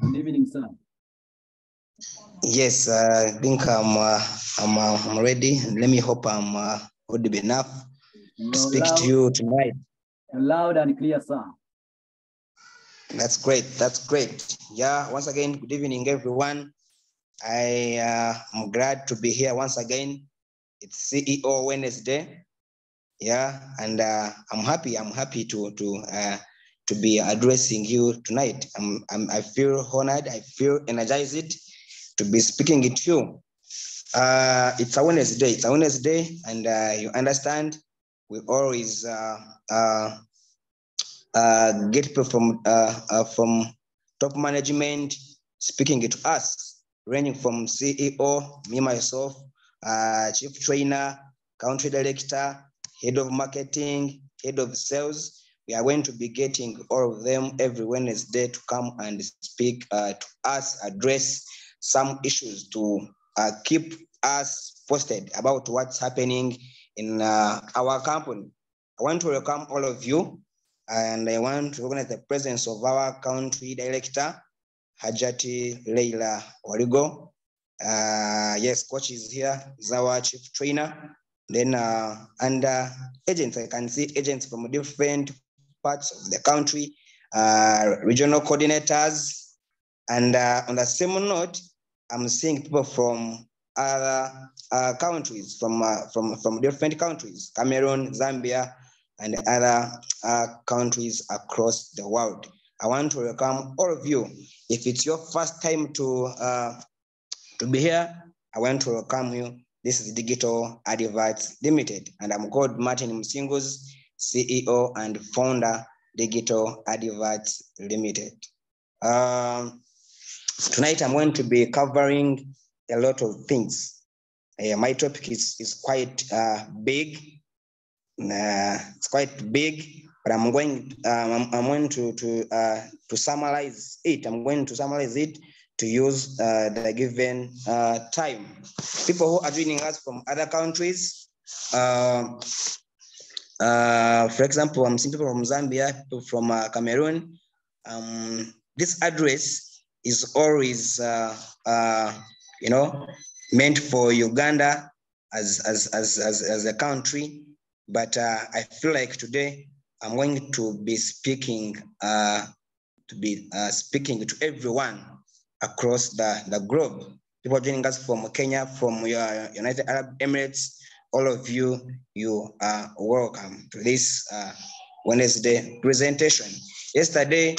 Good evening, sir. Yes, uh, I think I'm, uh, I'm, uh, I'm ready. Let me hope I'm uh, audible enough to You're speak loud, to you tonight. loud and clear, sir. That's great. That's great. Yeah, once again, good evening, everyone. I uh, am glad to be here once again. It's CEO Wednesday. Yeah, and uh, I'm happy. I'm happy to to uh, to be addressing you tonight. I'm, I'm I feel honored. I feel energized to be speaking to you. Uh, it's a Wednesday. It's a Wednesday, and uh, you understand. We always uh, uh, uh, get people from uh, from top management speaking to us, ranging from CEO, me myself, chief trainer, country director, head of marketing, head of sales. We are going to be getting all of them every Wednesday to come and speak uh, to us, address some issues to uh, keep us posted about what's happening in uh, our company. I want to welcome all of you and I want to recognize the presence of our country director, Hajati Leila Warigo. Uh, yes, coach is here, is our chief trainer. Then uh, under agents, I can see agents from different parts of the country, uh, regional coordinators. And uh, on the same note, I'm seeing people from other uh, countries, from, uh, from, from different countries, Cameroon, Zambia, and other uh, countries across the world. I want to welcome all of you. If it's your first time to, uh, to be here, I want to welcome you. This is Digital Adverts Limited, and I'm called Martin Musinguzi, CEO and founder, Digital Adverts Limited. Um, tonight, I'm going to be covering a lot of things. Uh, my topic is, is quite uh, big, uh, it's quite big, but I'm going um, I'm, I'm going to to uh, to summarize it. I'm going to summarize it to use uh, the given uh, time. People who are joining us from other countries, uh, for example, I'm seeing people from Zambia, people from uh, Cameroon. Um, this address is always, uh, uh, you know, meant for Uganda as, as, as, as, as a country. But uh, I feel like today I'm going to be speaking to be speaking to everyone across the, the globe. People joining us from Kenya, from United Arab Emirates, all of you, you are welcome to this uh, Wednesday presentation. Yesterday,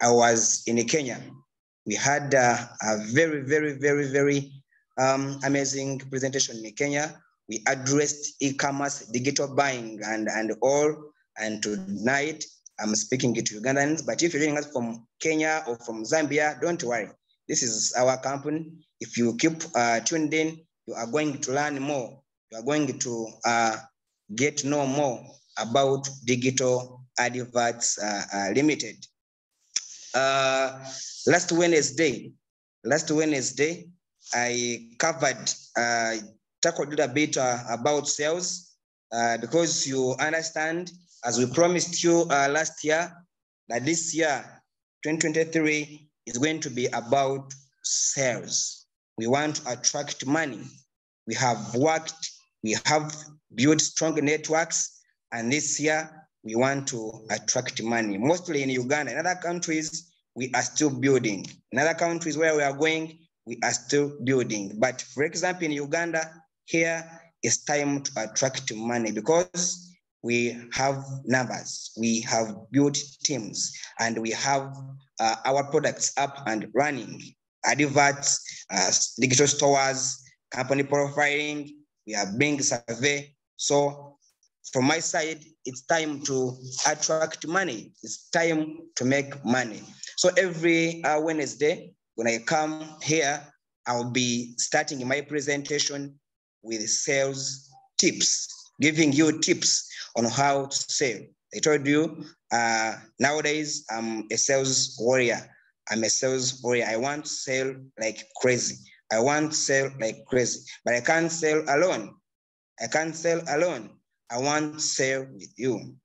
I was in Kenya. We had uh, a very, very, very, very um, amazing presentation in Kenya. We addressed e-commerce, digital buying, and, and all. And tonight, I'm speaking to Ugandans. But if you're joining us from Kenya or from Zambia, don't worry. This is our company. If you keep uh, tuned in, you are going to learn more. You are going to uh, get know more about Digital Adverts uh, uh, Limited. Uh, last Wednesday, last Wednesday, I covered, uh, tackled a little bit about sales because you understand, as we promised you last year, that this year, 2023, is going to be about sales. We want to attract money. We have worked, we have built strong networks, and this year we want to attract money. Mostly in Uganda, in other countries, we are still building. In other countries where we are going, we are still building. But for example, in Uganda, here it's time to attract money because we have numbers, we have built teams, and we have uh, our products up and running. Adverts, uh, digital stores, company profiling, we are being surveyed. So from my side, it's time to attract money. It's time to make money. So every uh, Wednesday, when I come here, I'll be starting my presentation with sales tips, giving you tips on how to sell. I told you uh, nowadays I'm a sales warrior. I'm a sales warrior. I want to sell like crazy. I want to sell like crazy, but I can't sell alone. I can't sell alone. I want to sell with you.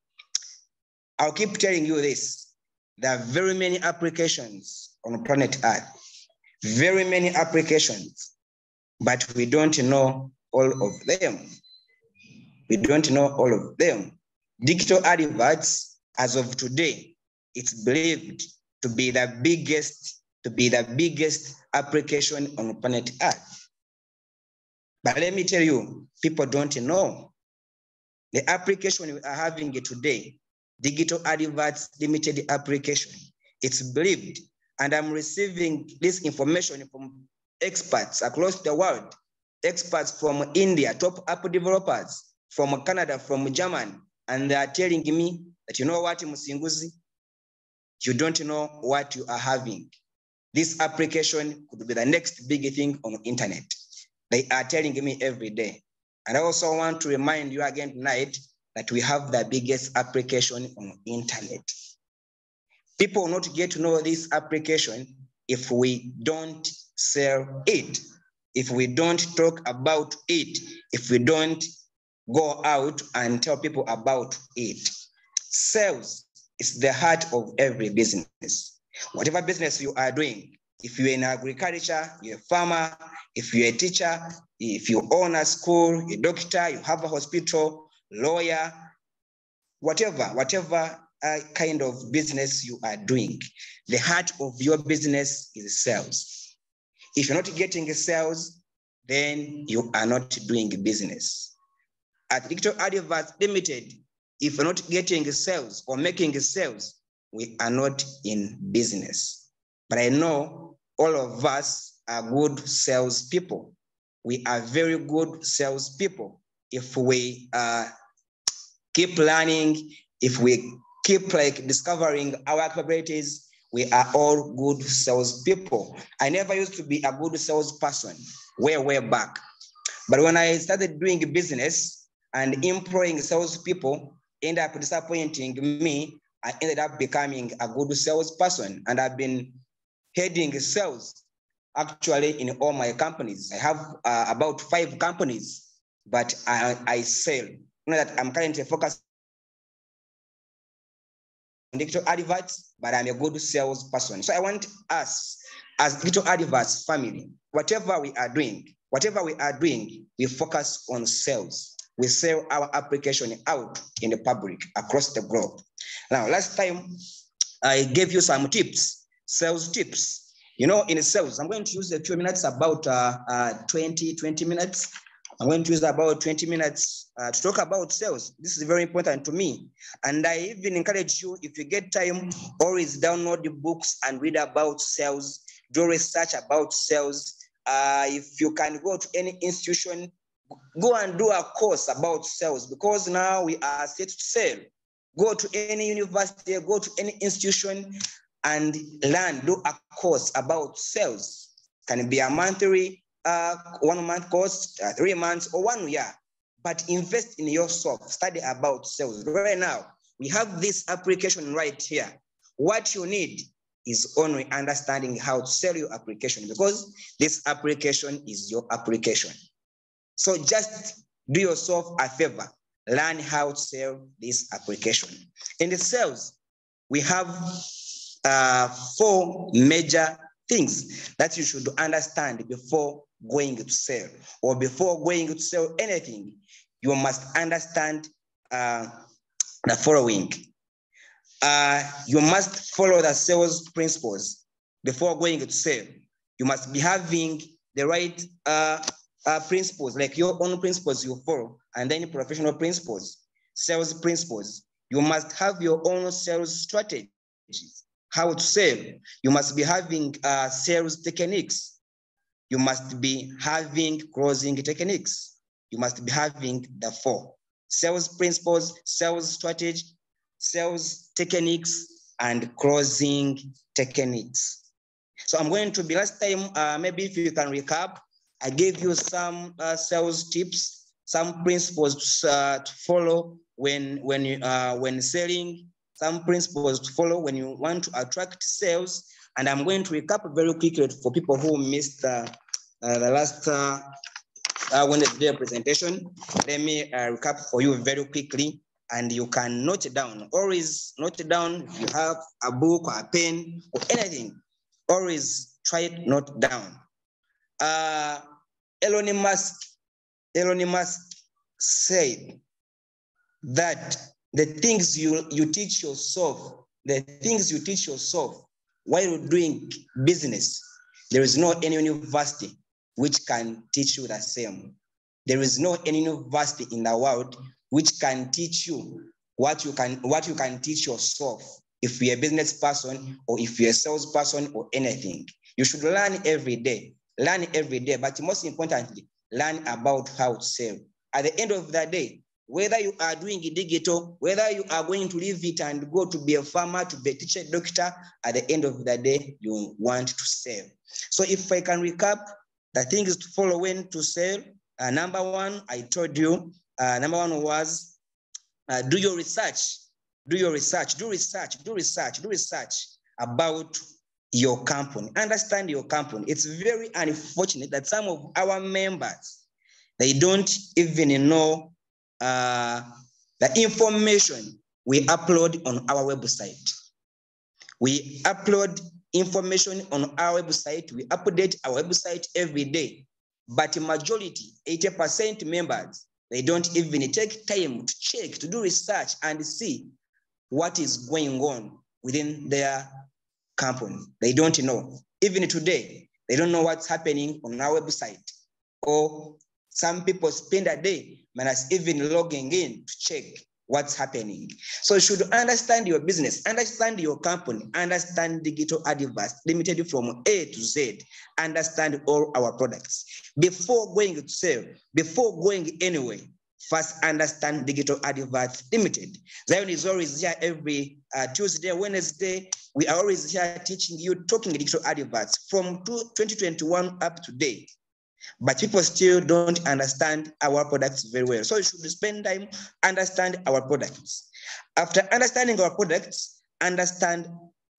I'll keep telling you this. There are very many applications on planet Earth. Very many applications, but we don't know all of them. We don't know all of them. Digital adverts, as of today, it's believed to be the biggest, to be the biggest application on planet Earth. But let me tell you, people don't know. The application we are having today, digital adverts limited application, it's believed, and I'm receiving this information from experts across the world, experts from India, top app developers, from Canada, from Germany, and they are telling me that you know what, Musinguzi, you don't know what you are having. This application could be the next big thing on the internet. They are telling me every day. And I also want to remind you again tonight that we have the biggest application on internet. People will not get to know this application if we don't sell it, if we don't talk about it, if we don't go out and tell people about it. Sales is the heart of every business. Whatever business you are doing, if you're in agriculture, you're a farmer, if you're a teacher, if you own a school, a doctor, you have a hospital, lawyer, whatever, whatever uh, kind of business you are doing, the heart of your business is sales. If you're not getting sales, then you are not doing business. At Digital Adverts Limited, if you're not getting sales or making sales, we are not in business. But I know all of us are good salespeople. We are very good salespeople. If we uh, keep learning, if we keep like discovering our capabilities, we are all good salespeople. I never used to be a good salesperson way, way back. But when I started doing business and employing salespeople, ended up disappointing me. I ended up becoming a good salesperson, and I've been heading sales actually in all my companies. I have uh, about five companies, but I, I sell. You know that I'm currently focused on digital adverts, but I'm a good salesperson. So I want us as digital adverts family, whatever we are doing, whatever we are doing, we focus on sales. We sell our application out in the public across the globe. Now, last time I gave you some tips, sales tips. You know, in sales, I'm going to use a few minutes, about uh, uh, 20, 20 minutes. I'm going to use about 20 minutes uh, to talk about sales. This is very important to me. And I even encourage you, if you get time, always download the books and read about sales, do research about sales. Uh, if you can go to any institution, go and do a course about sales because now we are set to sell. Go to any university, go to any institution and learn, do a course about sales. Can be a monthly, uh, one month course, uh, three months, or one year. But invest in yourself, study about sales. Right now, we have this application right here. What you need is only understanding how to sell your application because this application is your application. So just do yourself a favor, learn how to sell this application. In the sales, we have uh, four major things that you should understand before going to sell or before going to sell anything. You must understand uh, the following. Uh, you must follow the sales principles before going to sell. You must be having the right uh, uh, principles, like your own principles you follow, and then professional principles, sales principles. You must have your own sales strategies, how to sell. You must be having uh, sales techniques. You must be having closing techniques. You must be having the four sales principles, sales strategy, sales techniques, and closing techniques. So I'm going to be last time, uh, maybe if you can recap, I gave you some uh, sales tips, some principles to, uh, to follow when when you uh, when selling, some principles to follow when you want to attract sales. And I'm going to recap very quickly for people who missed uh, uh, the last uh, uh, Wednesday presentation. Let me recap for you very quickly, and you can note it down. Always note it down. If you have a book or a pen or anything, always try it not down. Uh, Elon Musk, Elon Musk said that the things you, you teach yourself, the things you teach yourself while doing business, there is no any university which can teach you the same. There is no any university in the world which can teach you what you can what you can teach yourself if you're a business person or if you're a salesperson or anything. You should learn every day. Learn every day, but most importantly, learn about how to sell. At the end of the day, whether you are doing digital, whether you are going to leave it and go to be a farmer, to be a teacher, doctor, at the end of the day, you want to sell. So if I can recap, the things to follow when to sell. Uh, number one, I told you, uh, number one was uh, do your research, do your research, do research, do research, do research about your company. Understand your company. It's very unfortunate that some of our members, they don't even know uh, the information we upload on our website. We upload information on our website. We update our website every day. But majority, 80% members, they don't even take time to check, to do research and see what is going on within their company. They don't know. Even today, they don't know what's happening on our website. Or some people spend a day minus even logging in to check what's happening. So you should understand your business, understand your company, understand Digital Adverts Limited from A to Z, understand all our products. Before going to sell, before going anywhere, first understand Digital Adverts Limited. Zion is always here every uh, Tuesday, Wednesday. We are always here teaching you, talking digital adverts from 2021 up to date but people still don't understand our products very well. So you should spend time understand our products. After understanding our products, understand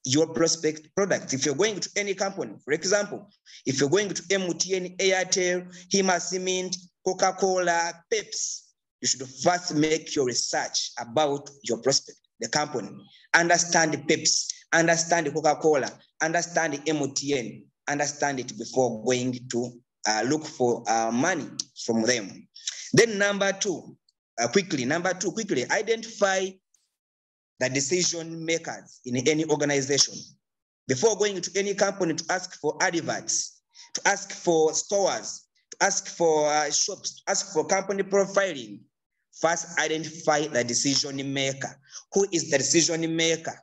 your prospect products. If you're going to any company, for example, if you're going to MTN, Airtel, Hima Cement, Coca-Cola, Pepsi, you should first make your research about your prospect, the company. Understand the Pepsi, understand the Coca-Cola, understand the MTN, understand it before going to uh, look for uh, money from them. Then number two, uh, quickly, number two, quickly, identify the decision makers in any organization. Before going to any company to ask for adverts, to ask for stores, to ask for uh, shops, ask for company profiling, first identify the decision maker. Who is the decision maker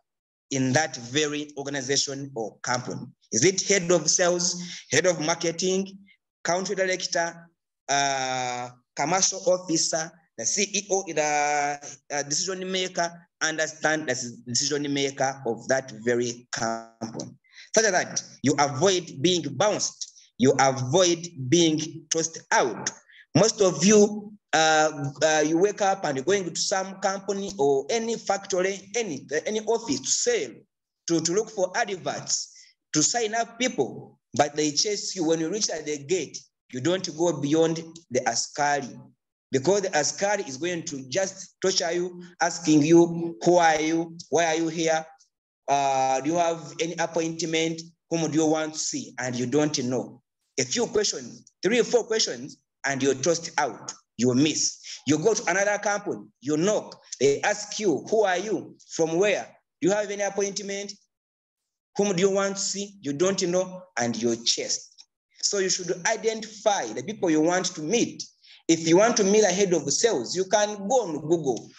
in that very organization or company? Is it head of sales, head of marketing, country director, uh, commercial officer, the CEO, the uh, decision maker, understand the decision maker of that very company. Such that you avoid being bounced, you avoid being tossed out. Most of you, uh, uh, you wake up and you're going to some company or any factory, any, any office to sell, to, to look for adverts, to sign up people, but they chase you when you reach at the gate. You don't go beyond the askari because the askari is going to just torture you, asking you, who are you? Why are you here? Uh, do you have any appointment? Whom do you want to see? And you don't know. A few questions, three or four questions, and you're tossed out. You miss. You go to another company, you knock. They ask you, who are you? From where? Do you have any appointment? Whom do you want to see? You don't know, and you're chased. So you should identify the people you want to meet. If you want to meet a head of sales, you can go on Google,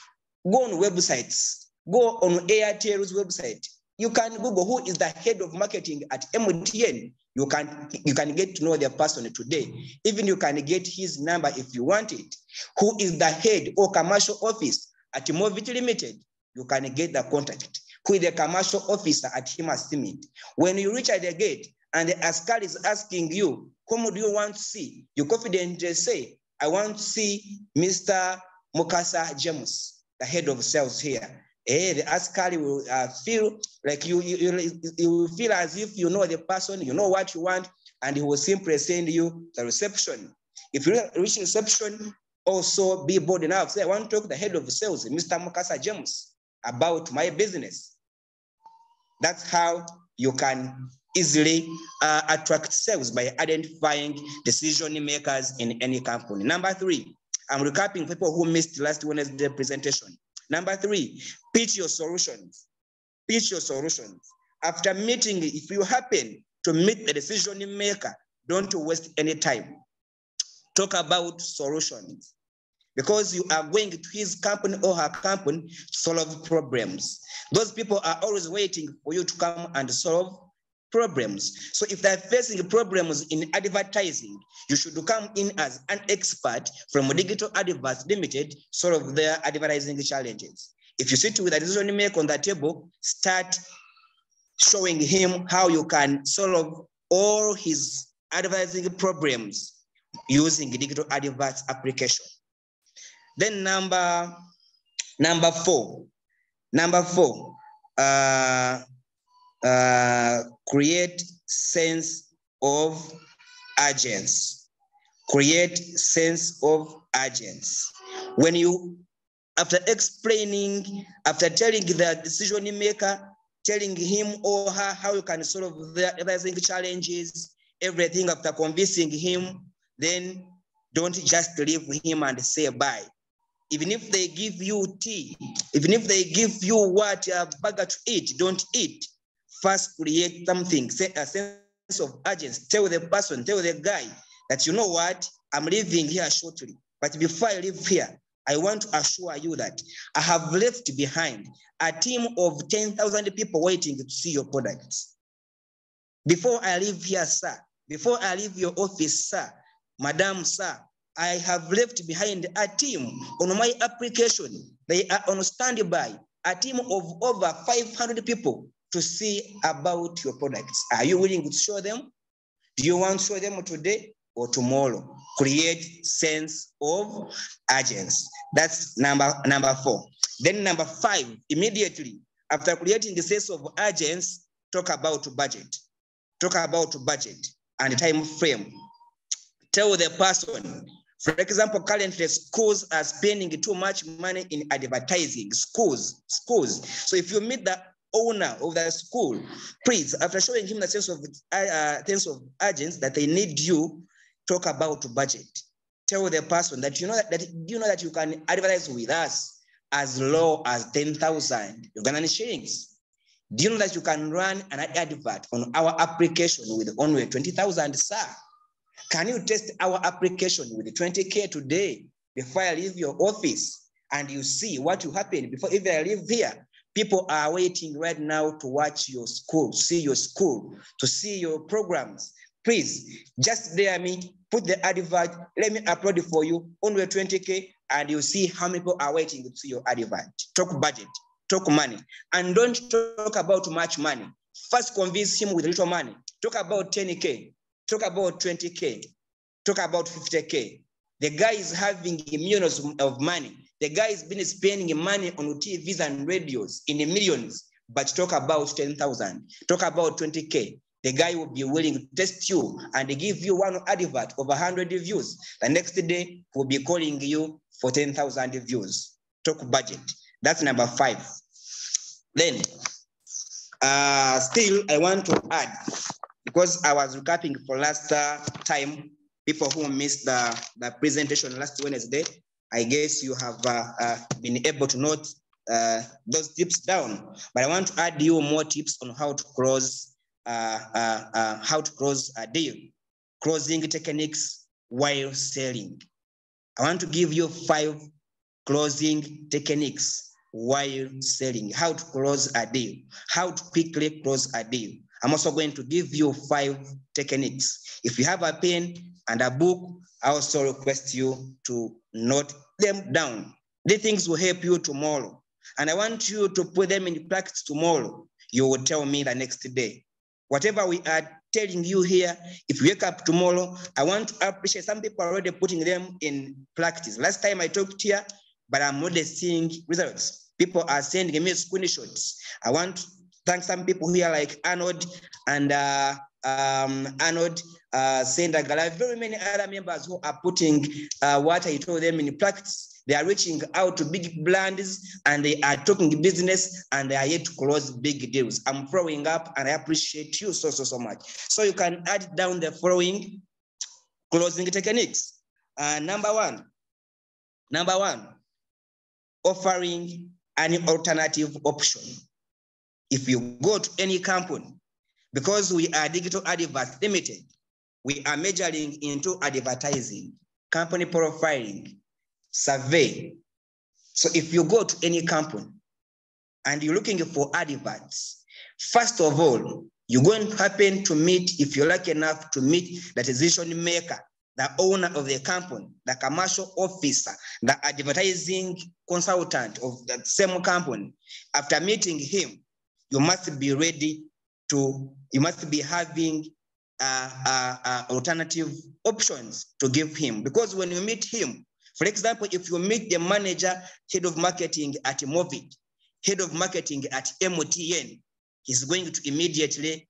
go on websites, go on Airtel's website. You can Google who is the head of marketing at MTN. You can you can get to know the person today. Even you can get his number if you want it. Who is the head or commercial office at Movit Limited? You can get the contact. Who is the commercial officer at Hima Cement? When you reach at the gate and the askar is asking you, whom do you want to see? You confidently say, I want to see Mr. Mukasa James, the head of sales here. Eh, the askari will uh, feel like you, you, you, you will feel as if you know the person, you know what you want, and he will simply send you the reception. If you reach reception, also be bold enough. Say, I want to talk to the head of sales, Mr. Mukasa James, about my business. That's how you can easily uh, attract sales by identifying decision makers in any company. Number three, I'm recapping people who missed last Wednesday presentation. Number three, pitch your solutions. Pitch your solutions. After meeting, if you happen to meet the decision maker, don't waste any time. Talk about solutions because you are going to his company or her company to solve problems. Those people are always waiting for you to come and solve problems. So if they're facing problems in advertising, you should come in as an expert from Digital Adverts Limited, sort of their advertising challenges. If you sit with a decision maker on the table, start showing him how you can solve all his advertising problems using digital adverts application. Then number number four, number four, uh, uh, create sense of urgency. Create sense of urgency. When you, after explaining, after telling the decision maker, telling him or her how you can solve the advertising challenges, everything after convincing him, then don't just leave him and say bye. Even if they give you tea, even if they give you what a burger to eat, don't eat. First, create something, say a sense of urgency. Tell the person, tell the guy that you know what, I'm leaving here shortly. But before I leave here, I want to assure you that I have left behind a team of 10,000 people waiting to see your products. Before I leave here, sir, before I leave your office, sir, madam, sir, I have left behind a team on my application. They are on standby, a team of over 500 people to see about your products. Are you willing to show them? Do you want to show them today or tomorrow? Create sense of urgency. That's number, number four. Then number five, immediately after creating the sense of urgency, talk about budget. Talk about budget and time frame. Tell the person for example, currently schools are spending too much money in advertising. Schools, schools. So if you meet the owner of the school, please, after showing him the sense of uh, sense of urgency that they need you, talk about budget. Tell the person that you know that, that you know that you can advertise with us as low as ten thousand Ugandan shillings. Do you know that you can run an advert on our application with only twenty thousand, sir? Can you test our application with 20K today before I leave your office and you see what will happen before even I leave here? People are waiting right now to watch your school, see your school, to see your programs. Please, just dare me, put the advert, let me upload it for you, only 20K, and you see how many people are waiting to see your advert. Talk budget, talk money, and don't talk about much money. First convince him with little money. Talk about 10K, talk about 20K, talk about 50K. The guy is having millions of money. The guy has been spending money on TVs and radios in the millions, but talk about 10,000, talk about 20K. The guy will be willing to test you and give you one advert of 100 views. The next day, he will be calling you for 10,000 views. Talk budget. That's number five. Then, uh, still, I want to add because I was recapping for last uh, time, people who missed the, the presentation last Wednesday, I guess you have uh, uh, been able to note uh, those tips down. But I want to add you more tips on how to close, uh, uh, uh, how to close a deal, closing techniques while selling. I want to give you five closing techniques while selling, how to close a deal, how to quickly close a deal. I'm also going to give you five techniques. If you have a pen and a book, I also request you to note them down. These things will help you tomorrow. And I want you to put them in practice tomorrow. You will tell me the next day. Whatever we are telling you here, if you wake up tomorrow, I want to appreciate some people already putting them in practice. Last time I talked here, but I'm already seeing results. People are sending me screenshots. I want to thank some people here like Arnold and uh, um, Arnold, uh, Sendagala, very many other members who are putting uh, what I told them in practice. They are reaching out to big brands and they are talking business and they are yet to close big deals. I'm following up and I appreciate you so, so, so much. So you can add down the following closing techniques. Uh, number one, number one, offering an alternative option. If you go to any company, because we are Digital Adverts Limited, we are measuring into advertising, company profiling, survey. So if you go to any company and you're looking for adverts, first of all, you're going to happen to meet, if you're lucky enough to meet the decision maker, the owner of the company, the commercial officer, the advertising consultant of that same company. After meeting him, you must be ready to, you must be having uh, uh, uh, alternative options to give him. Because when you meet him, for example, if you meet the manager, head of marketing at Movit, head of marketing at MTN, he's going to immediately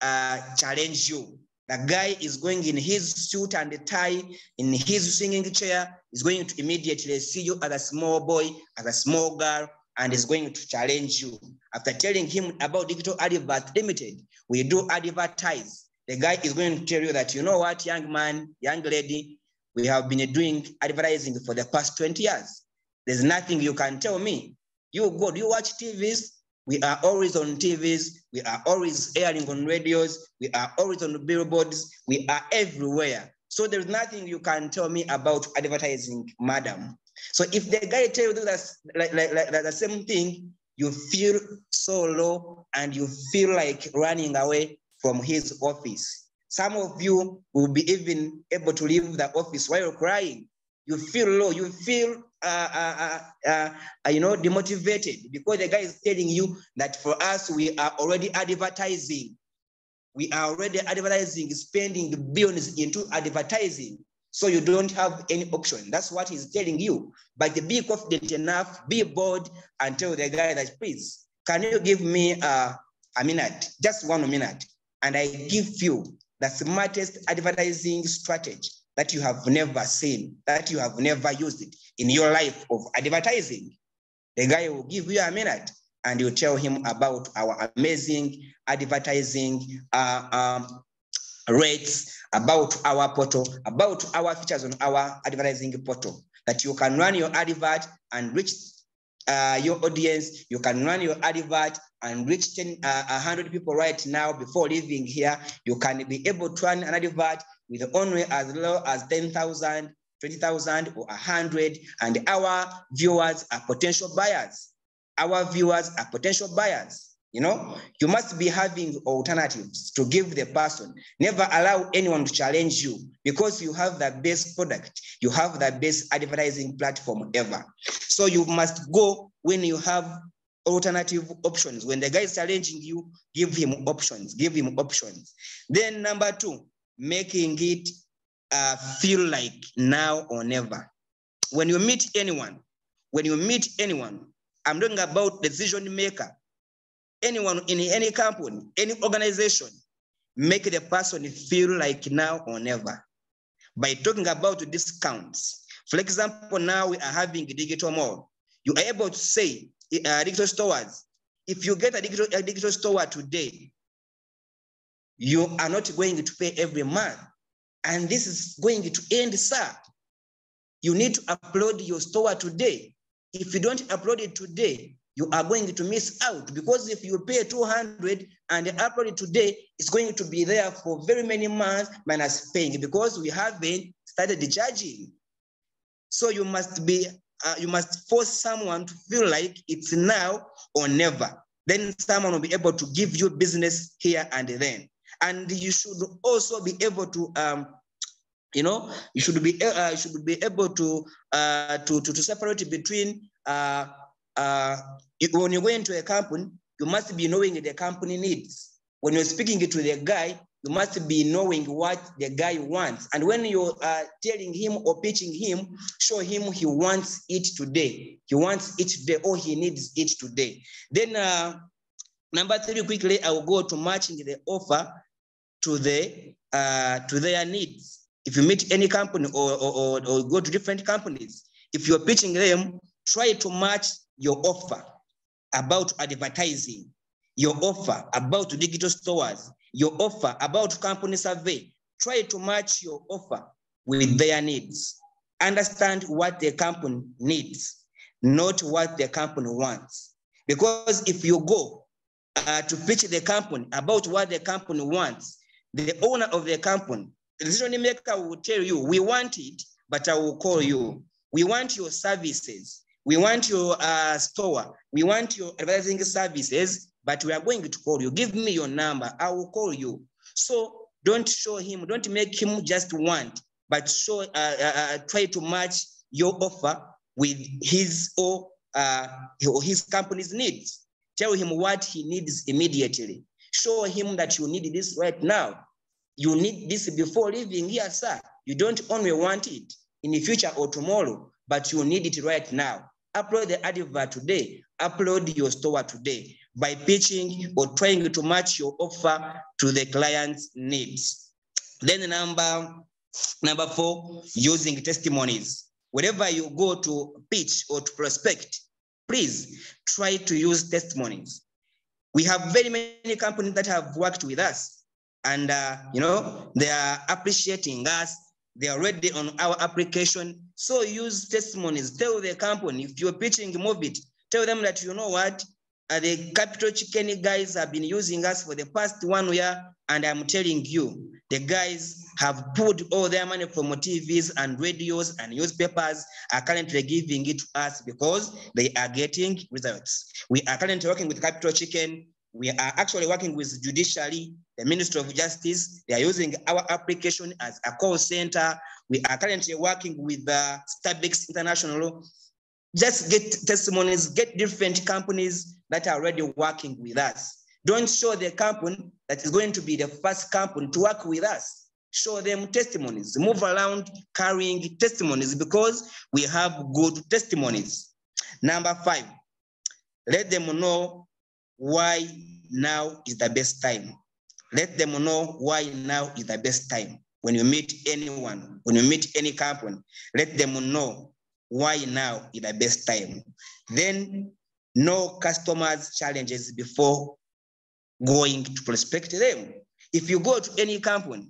uh, challenge you. The guy is going in his suit and tie, in his swinging chair, is going to immediately see you as a small boy, as a small girl, and is going to challenge you. After telling him about Digital Advert Limited, we do advertise. The guy is going to tell you that, you know what, young man, young lady, we have been doing advertising for the past 20 years. There's nothing you can tell me. You go, do you watch TVs? We are always on TVs. We are always airing on radios. We are always on billboards. We are everywhere. So there's nothing you can tell me about advertising, madam. So if the guy tells you that like, like, like, the same thing, you feel so low and you feel like running away from his office. Some of you will be even able to leave the office while you're crying. You feel low, you feel, uh, uh, uh, uh, you know, demotivated because the guy is telling you that for us, we are already advertising. We are already advertising, spending billions into advertising. So you don't have any option. That's what he's telling you. But be confident enough, be bold, and tell the guy that, please, can you give me uh, a minute, just one minute, and I give you the smartest advertising strategy that you have never seen, that you have never used it in your life of advertising. The guy will give you a minute and you tell him about our amazing advertising uh, um, rates, about our portal, about our features on our advertising portal, that you can run your advert and reach uh, your audience. You can run your advert and reach 10, uh, 100 people right now before leaving here. You can be able to run an advert with only as low as 10,000, 20,000 or 100. And our viewers are potential buyers. Our viewers are potential buyers. You know, you must be having alternatives to give the person. Never allow anyone to challenge you because you have the best product. You have the best advertising platform ever. So you must go when you have alternative options. When the guy is challenging you, give him options, give him options. Then number two, making it uh, feel like now or never. When you meet anyone, when you meet anyone, I'm talking about decision maker, anyone in any company, any organization, make the person feel like now or never by talking about discounts. For example, now we are having a digital mall. You are able to say, uh, digital stores, if you get a digital, a digital store today, you are not going to pay every month. And this is going to end, sir. You need to upload your store today. If you don't upload it today, you are going to miss out because if you pay 200 and upload it today, it's going to be there for very many months minus paying because we haven't started judging. So you must be, uh, you must force someone to feel like it's now or never. Then someone will be able to give you business here and then. And you should also be able to, um, you know, you should be, uh, should be able to, uh, to, to, to separate between uh, uh, when you go into a company, you must be knowing the company needs. When you're speaking to the guy, you must be knowing what the guy wants. And when you're uh, telling him or pitching him, show him he wants it today. He wants it today or he needs it today. Then uh, number three, quickly, I will go to matching the offer to the uh, to their needs. If you meet any company or, or, or, or go to different companies, If you're pitching them, try to match your offer about advertising, your offer about digital stores, your offer about company survey. Try to match your offer with their needs. Understand what the company needs, not what the company wants. Because if you go uh, to pitch the company about what the company wants, the owner of the company, the decision maker will tell you, we want it, but I will call you. We want your services. We want your uh, store. We want your advertising services, but we are going to call you. Give me your number. I will call you. So don't show him, don't make him just want, but show, uh, uh, uh try to match your offer with his or uh, his company's needs. Tell him what he needs immediately. Show him that you need this right now. You need this before leaving here, sir. You don't only want it in the future or tomorrow, but you need it right now. Upload the advert today. Upload your store today by pitching or trying to match your offer to the client's needs. Then number, number four, using testimonies. Wherever you go to pitch or to prospect, please try to use testimonies. We have very many companies that have worked with us and uh, you know they are appreciating us they are ready on our application. So use testimonies. Tell the company if you're pitching Movit tell them that you know what? Uh, the capital chicken guys have been using us for the past one year and i'm telling you the guys have put all their money from tvs and radios and newspapers are currently giving it to us because they are getting results. We are currently working with capital chicken we are actually working with judiciary, the Ministry of Justice. They are using our application as a call center. We are currently working with uh, Starbucks International. Just get testimonies, get different companies that are already working with us. Don't show the company that is going to be the first company to work with us. Show them testimonies. Move around carrying testimonies because we have good testimonies. Number five, let them know why now is the best time. Let them know why now is the best time. When you meet anyone, when you meet any company, let them know why now is the best time. Then know customers' challenges before going to prospect them. If you go to any company,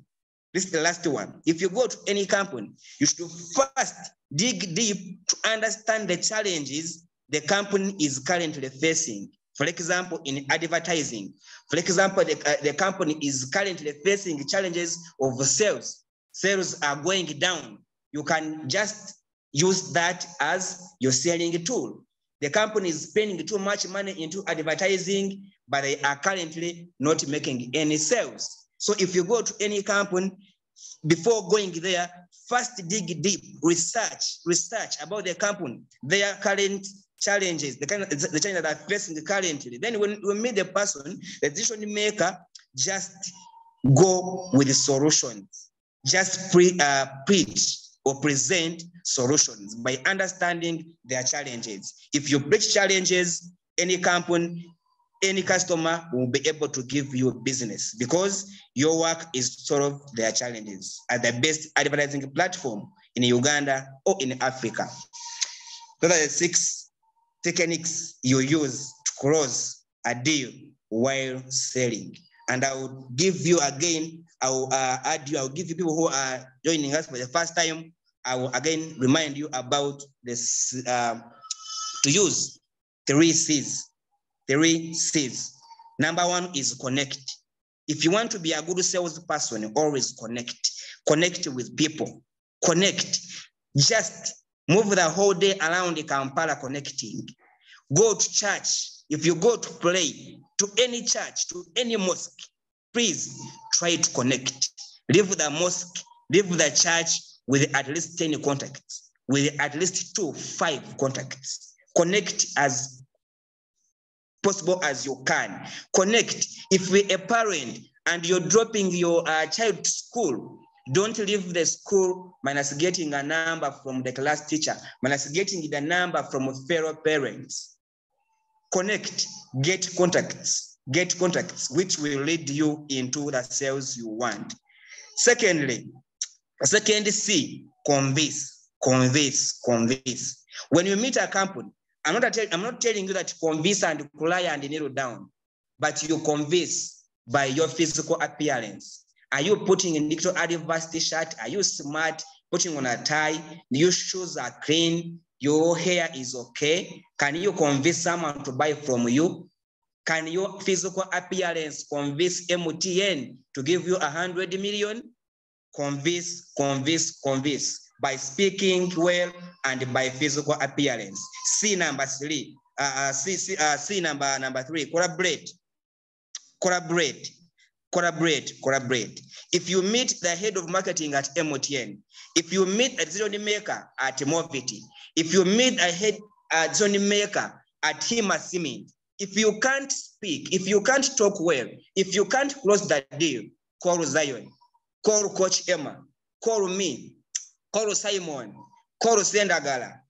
this is the last one. If you go to any company, you should first dig deep to understand the challenges the company is currently facing. For example, in advertising, for example, the, uh, the company is currently facing challenges of sales. Sales are going down. You can just use that as your selling tool. The company is spending too much money into advertising, but they are currently not making any sales. So if you go to any company, before going there, first dig deep, research, research about the company, their current challenges, the kind of the challenges that are facing currently. Then when we meet the person, the decision maker, just go with the solutions. Just pre, uh, preach or present solutions by understanding their challenges. If you preach challenges, any company, any customer will be able to give you business because your work is to solve their challenges at the best advertising platform in Uganda or in Africa. Those are the six techniques you use to close a deal while selling. And I will give you again, I will uh, add you, I will give you people who are joining us for the first time, I will again remind you about this, um, to use three C's, three C's. Number one is connect. If you want to be a good salesperson, always connect. Connect with people. Connect. Just move the whole day around Kampala connecting. Go to church. If you go to pray to any church, to any mosque, please try to connect. Leave the mosque, leave the church with at least 10 contacts, with at least two, five contacts. Connect as possible as you can. Connect. If you're a parent and you're dropping your uh, child to school, don't leave the school minus getting a number from the class teacher, minus getting the number from fellow parents. Connect, get contacts, get contacts, which will lead you into the sales you want. Secondly, second C, convince. convince, convince. When you meet a company, I'm not, I'm not telling you that convince and cry and kneel down, but you convince by your physical appearance. Are you putting a Digital Adverts t-shirt? Are you smart? Putting on a tie? Your shoes are clean? Your hair is okay? Can you convince someone to buy from you? Can your physical appearance convince MTN to give you a hundred million? Convince, convince, convince by speaking well and by physical appearance. C number three, uh, uh, C, C, uh, C number number three, collaborate, collaborate, collaborate, collaborate. If you meet the head of marketing at MTN, if you meet a decision maker at Movit, if you meet a head a decision maker at Hima if you can't speak, if you can't talk well, if you can't close that deal, call Zion, call Coach Emma, call me, call Simon, call Sendagala,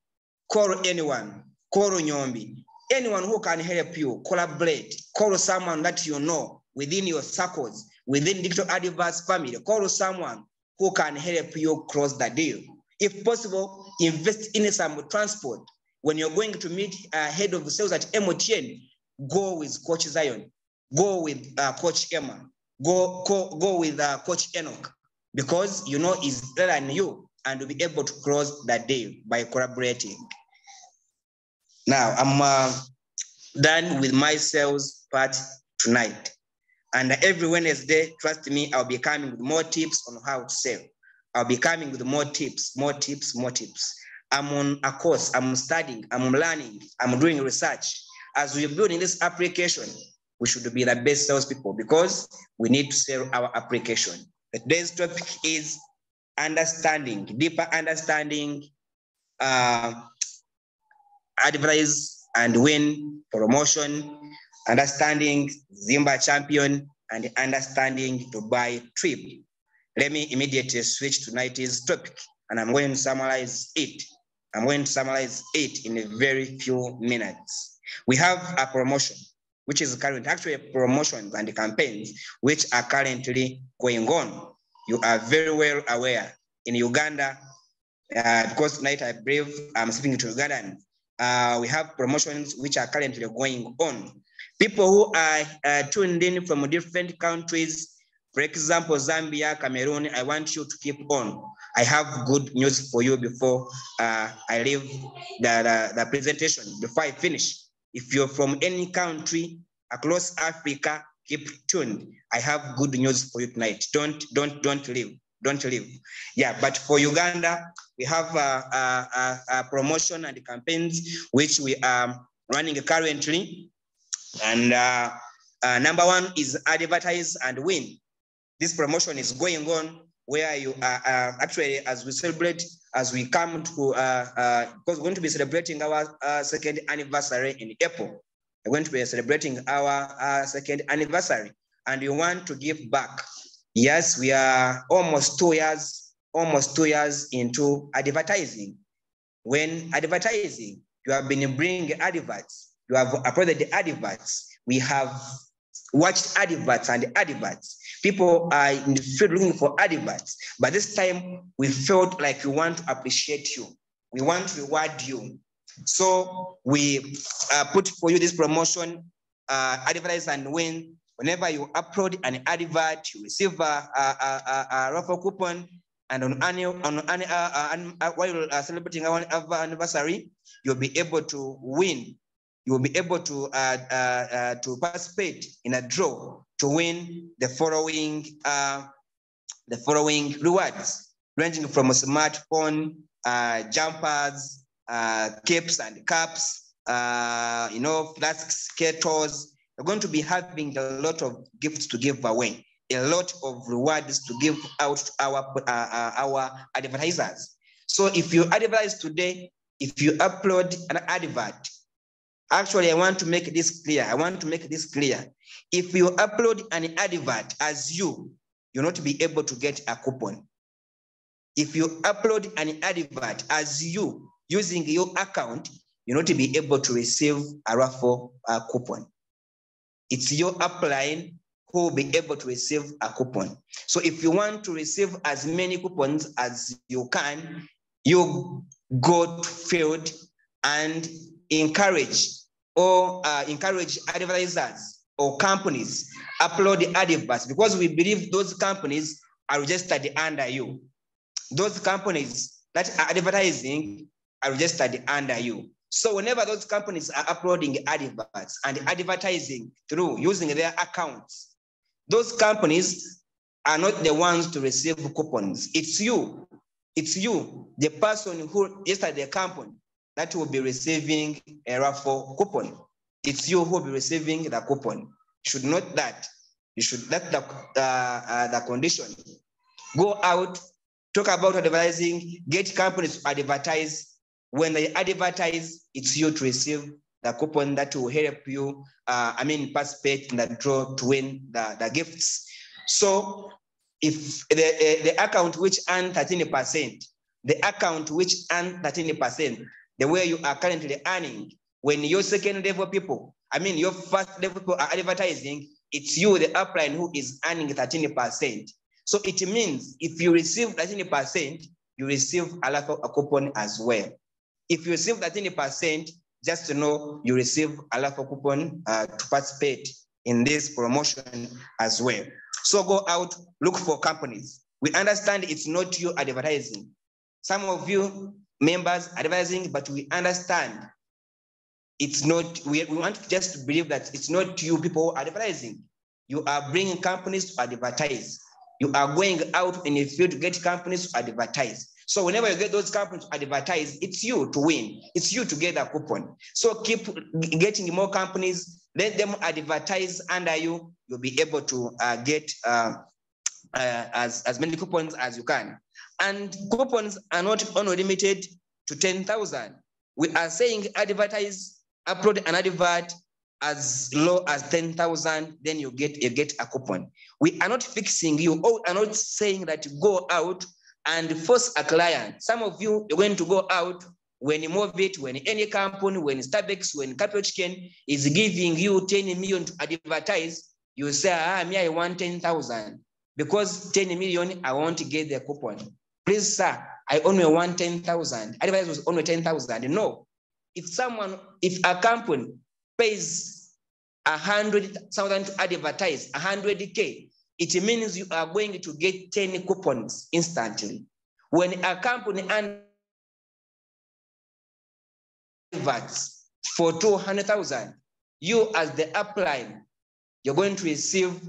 call anyone, call Nyombi, anyone who can help you collaborate, call someone that you know within your circles, within digital adverts family, call someone who can help you close the deal. If possible, invest in some transport. When you're going to meet a head of sales at MTN, go with Coach Zion, go with uh, Coach Emma, go, go, go with uh, Coach Enoch, because you know he's better than you and will be able to close the deal by collaborating. Now, I'm uh, done with my sales part tonight. And every Wednesday, trust me, I'll be coming with more tips on how to sell. I'll be coming with more tips, more tips, more tips. I'm on a course, I'm studying, I'm learning, I'm doing research. As we're building this application, we should be the best salespeople because we need to sell our application. Today's topic is understanding, deeper understanding, uh, and win promotion, understanding Zimba champion, and understanding Dubai trip. Let me immediately switch to tonight's topic, and I'm going to summarize it. I'm going to summarize it in a very few minutes. We have a promotion, which is current, actually promotions and campaigns, which are currently going on. You are very well aware in Uganda, uh, because tonight I believe I'm speaking to Ugandan, uh, we have promotions which are currently going on. People who are uh, tuned in from different countries, for example, Zambia, Cameroon, I want you to keep on. I have good news for you before uh, I leave the, the, the presentation, before I finish. If you're from any country across Africa, keep tuned. I have good news for you tonight. Don't, don't, don't leave don't leave. Yeah, but for Uganda, we have a, a, a, promotion and campaigns which we are running currently. And uh, uh, number one is advertise and win. This promotion is going on where you are uh, actually as we celebrate, as we come to, because we're going to be celebrating our second anniversary in April. We're going to be celebrating our second anniversary and we want to give back Yes, we are almost two years, almost two years into advertising. When advertising, you have been bringing adverts, you have uploaded the adverts, we have watched adverts and adverts. People are in the field looking for adverts, but this time we felt like we want to appreciate you. We want to reward you. So we uh, put for you this promotion, uh, advertise and win Whenever you upload an advert, you receive a, a, a, a raffle coupon. And on annual, on, uh, uh, uh, while uh, celebrating our anniversary, you'll be able to win. You will be able to uh, uh, uh, to participate in a draw to win the following uh, the following rewards, ranging from a smartphone, uh, jumpers, uh, capes and caps, uh, you know, flasks, kettles, we're going to be having a lot of gifts to give away, a lot of rewards to give out to our, our advertisers. So if you advertise today, if you upload an advert, actually I want to make this clear. I want to make this clear. If you upload an advert as you, you're not be able to get a coupon. If you upload an advert as you using your account, you're not be able to receive a raffle uh, coupon it's your upline who will be able to receive a coupon. So if you want to receive as many coupons as you can, you go to field and encourage or uh, encourage advertisers or companies upload the adverts because we believe those companies are registered under you. Those companies that are advertising are registered under you. So whenever those companies are uploading adverts and advertising through using their accounts, those companies are not the ones to receive coupons. It's you. It's you, the person who registered the company that will be receiving a raffle coupon. It's you who will be receiving the coupon. Should note that. You should that's the uh, uh, the condition. Go out, talk about advertising, get companies to advertise. When they advertise, it's you to receive the coupon that will help you. Uh, I mean, participate in the draw to win the, the gifts. So if the, the account which earn 13%, the account which earn 13%, the way you are currently earning, when your second level people, I mean your first level people are advertising, it's you, the upline, who is earning 13%. So it means if you receive 13%, you receive a, lot of, a coupon as well. If you receive 13%, just to know you receive a lot of coupon uh, to participate in this promotion as well. So go out, look for companies. We understand it's not you advertising. Some of you members advertising, but we understand it's not, we, we want just to believe that it's not you people advertising. You are bringing companies to advertise. You are going out in the field to get companies to advertise. So whenever you get those companies to advertise, it's you to win. It's you to get a coupon. So keep getting more companies, let them advertise under you. You'll be able to uh, get uh, uh, as, as many coupons as you can. And coupons are not only limited to 10,000. We are saying advertise, upload an advert as low as 10,000, then you get, you get a coupon. We are not fixing you, or are not saying that you go out and force a client. Some of you are going to go out when Movit, when any company, when Starbucks, when Capital Chicken is giving you 10 million to advertise, you say, ah, me, I want 10,000. Because 10 million, I want to get the coupon. Please, sir, I only want 10,000. Advice was only 10,000. No. If someone, if a company pays a hundred thousand to advertise, a hundred K, it means you are going to get 10 coupons instantly. When a company adverts for 200,000, you as the upline, you're going to receive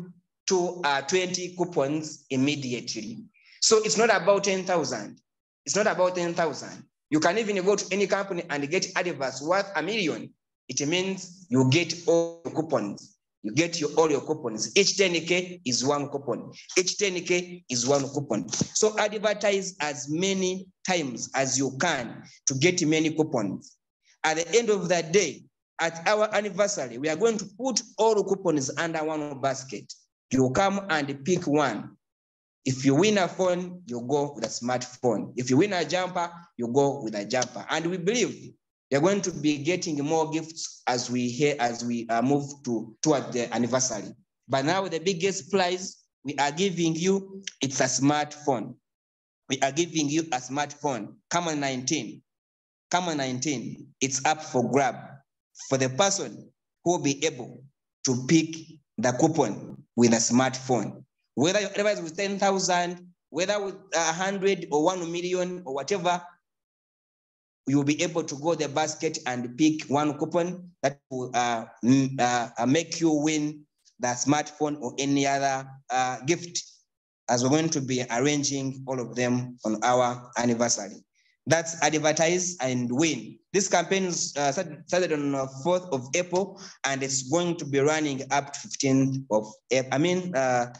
two, uh, 20 coupons immediately. So it's not about 10,000. It's not about 10,000. You can even go to any company and get adverts worth a million. It means you get all your coupons. You get your, all your coupons. Each 10K is one coupon. Each 10K is one coupon. So advertise as many times as you can to get many coupons. At the end of the day, at our anniversary, we are going to put all coupons under one basket. You come and pick one. If you win a phone, you go with a smartphone. If you win a jumper, you go with a jumper. And we believe you're going to be getting more gifts as we hear, as we uh, move to toward the anniversary. But now the biggest prize we are giving you, it's a smartphone. We are giving you a smartphone. Camon 19. Camon 19. It's up for grab for the person who will be able to pick the coupon with a smartphone. Whether your advice with 10,000, whether with 100 or 1 million or whatever, you will be able to go the basket and pick one coupon that will uh, uh, make you win the smartphone or any other uh, gift as we're going to be arranging all of them on our anniversary. That's advertise and win. This campaign is, uh, started on the 4th of April and it's going to be running up to 15th of April. I mean, uh,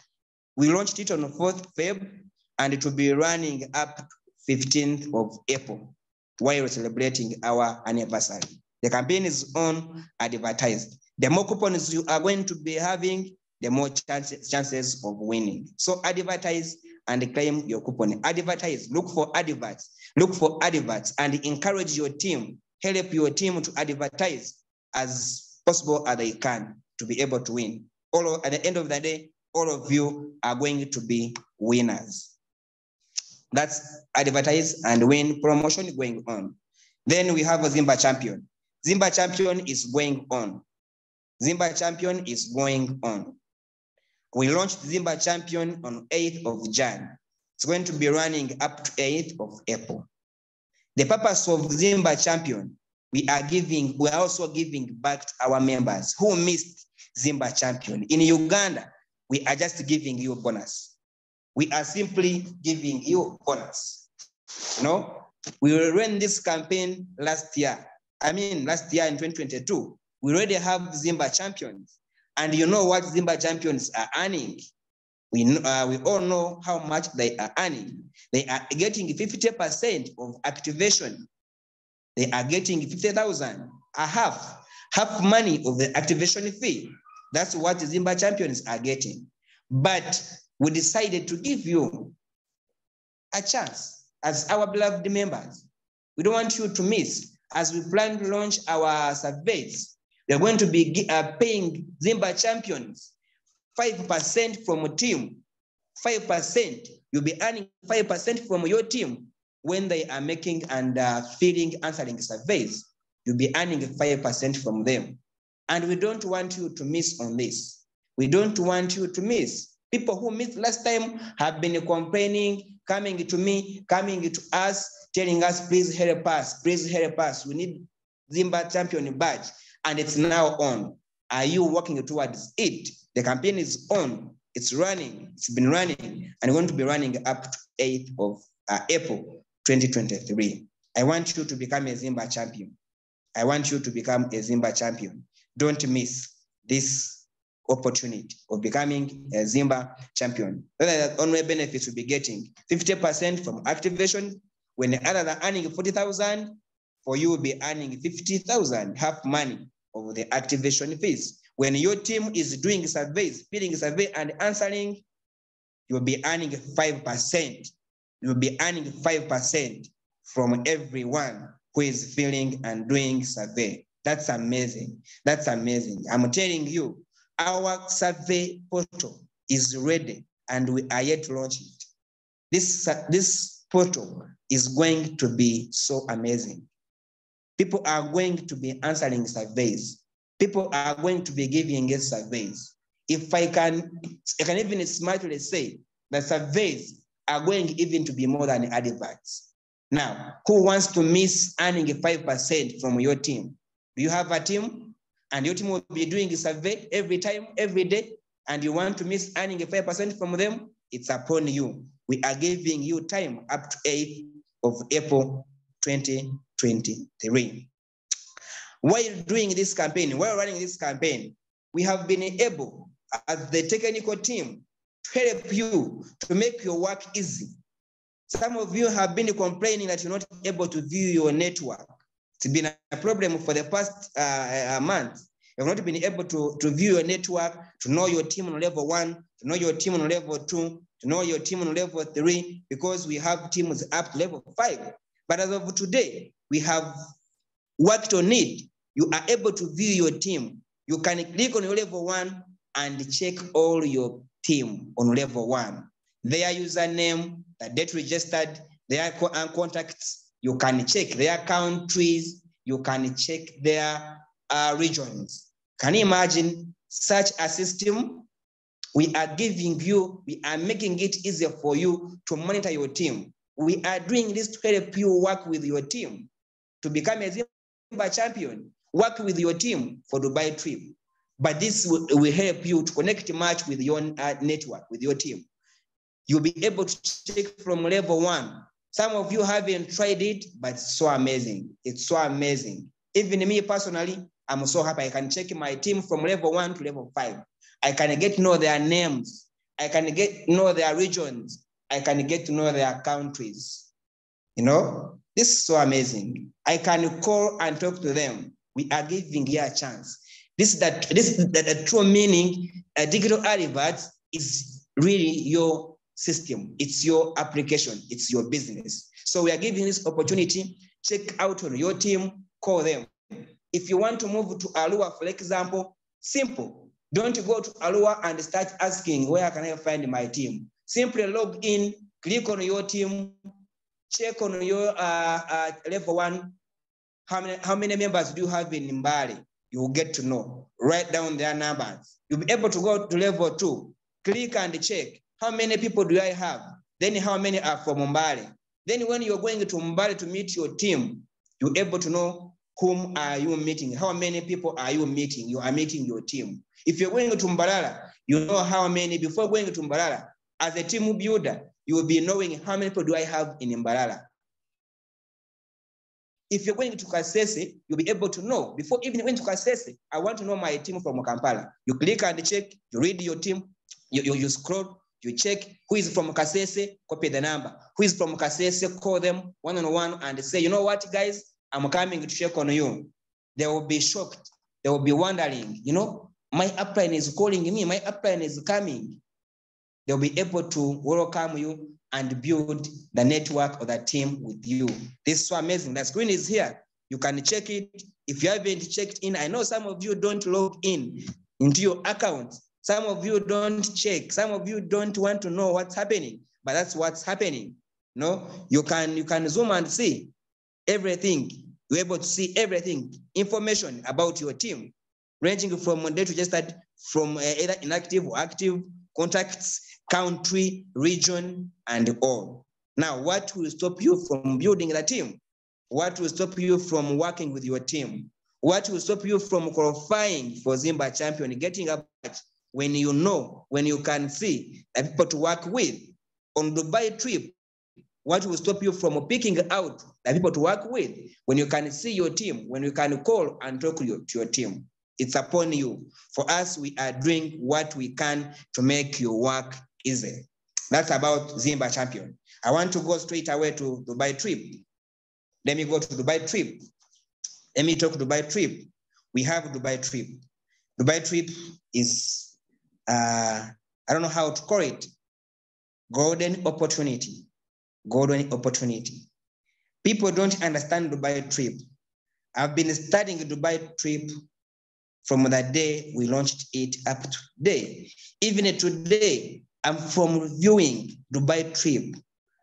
we launched it on the 4th Feb and it will be running up 15th of April while celebrating our anniversary. The campaign is on advertised. The more coupons you are going to be having, the more chances, chances of winning. So advertise and claim your coupon. Advertise, look for adverts, look for adverts and encourage your team, help your team to advertise as possible as they can to be able to win. All at the end of the day, all of you are going to be winners. That's advertise and win promotion going on. Then we have a Zimba champion. Zimba champion is going on. Zimba champion is going on. We launched Zimba champion on 8th of Jan. It's going to be running up to 8th of April. The purpose of Zimba champion, we are giving, we are also giving back to our members who missed Zimba champion. In Uganda, we are just giving you bonus. We are simply giving you bonus. You know, we ran this campaign last year. I mean, last year in 2022, we already have Zimba champions. And you know what Zimba champions are earning? We, uh, we all know how much they are earning. They are getting 50% of activation. They are getting 50,000, a half, half money of the activation fee. That's what the Zimba champions are getting. But we decided to give you a chance as our beloved members. We don't want you to miss. As we plan to launch our surveys, we are going to be uh, paying Zimba champions 5% from a team. 5%. You'll be earning 5% from your team when they are making and uh, filling, answering surveys. You'll be earning 5% from them. And we don't want you to miss on this. We don't want you to miss. People who missed last time have been complaining, coming to me, coming to us, telling us, please help us, please help us. We need Zimba champion badge. And it's now on. Are you working towards it? The campaign is on. It's running. It's been running and going to be running up to 8th of uh, April 2023. I want you to become a Zimba champion. I want you to become a Zimba champion. Don't miss this opportunity of becoming a Zimba champion. The only benefits you'll be getting 50% from activation. When the others are earning 40,000, for you will be earning 50,000, half money of the activation fees. When your team is doing surveys, filling survey and answering, you'll be earning 5%. You'll be earning 5% from everyone who is filling and doing survey. That's amazing. That's amazing. I'm telling you, our survey portal is ready and we are yet to launch it. This, this portal is going to be so amazing. People are going to be answering surveys. People are going to be giving us surveys. If I can, I can even smartly say that surveys are going even to be more than adverts. Now, who wants to miss earning 5% from your team? You have a team? And your team will be doing a survey every time, every day, and you want to miss earning a 5% from them? It's upon you. We are giving you time up to 8th of April 2023. While doing this campaign, while running this campaign, we have been able, as the technical team, to help you to make your work easy. Some of you have been complaining that you're not able to view your network. It's been a problem for the past uh, month. You've not been able to, to view your network, to know your team on level one, to know your team on level two, to know your team on level three, because we have teams up to level five. But as of today, we have worked on it. You are able to view your team. You can click on your level one and check all your team on level one. Their username, the date registered, their contacts, you can check their countries, you can check their uh, regions. Can you imagine such a system? We are giving you, we are making it easier for you to monitor your team. We are doing this to help you work with your team to become a Zimba champion. Work with your team for Dubai trip. But this will, will help you to connect much with your uh, network, with your team. You'll be able to check from level one. Some of you haven't tried it, but it's so amazing. It's so amazing. Even me personally, I'm so happy. I can check my team from level one to level five. I can get to know their names. I can get to know their regions. I can get to know their countries. You know, this is so amazing. I can call and talk to them. We are giving you a chance. This is that this is that the true meaning. A digital advert is really your system. It's your application. It's your business. So we are giving this opportunity. Check out on your team. Call them. If you want to move to Alua, for example, simple. Don't go to Alua and start asking, where can I find my team? Simply log in click on your team, check on your uh, uh, level one, how many, how many members do you have in Mbale? You will get to know. Write down their numbers. You'll be able to go to level two, click and check. How many people do I have? Then how many are from Mbale? Then when you're going to Mbale to meet your team, you're able to know whom are you meeting? How many people are you meeting? You are meeting your team. If you're going to Mbalala, you know how many, before going to Mbalala, as a team builder, you will be knowing how many people do I have in Mbalala. If you're going to Kasese, you'll be able to know before even going to Kasese, I want to know my team from Kampala. You click and check, you read your team, you, you, you scroll, you check who is from Kasese, copy the number. Who is from Kasese, call them one on one and say, you know what, guys, I'm coming to check on you. They will be shocked. They will be wondering, you know, my upline is calling me, my upline is coming. They'll be able to welcome you and build the network or the team with you. This is so amazing. The screen is here. You can check it. If you haven't checked in, I know some of you don't log in into your account. Some of you don't check. Some of you don't want to know what's happening, but that's what's happening. No, you can you can zoom and see everything. You're able to see everything, information about your team, ranging from day to just that from uh, either inactive or active contacts, country, region, and all. Now, what will stop you from building the team? What will stop you from working with your team? What will stop you from qualifying for Zimba champion, getting a badge when you know, when you can see the people to work with? On Dubai trip, what will stop you from picking out the people to work with when you can see your team, when you can call and talk to your, to your team? It's upon you. For us, we are doing what we can to make your work easy. That's about Zimba champion. I want to go straight away to Dubai trip. Let me go to Dubai trip. Let me talk Dubai trip. We have Dubai trip. Dubai trip is, uh, I don't know how to call it, golden opportunity. Golden opportunity. People don't understand Dubai trip. I've been studying Dubai trip from the day we launched it up to today. Even today, I'm from reviewing Dubai trip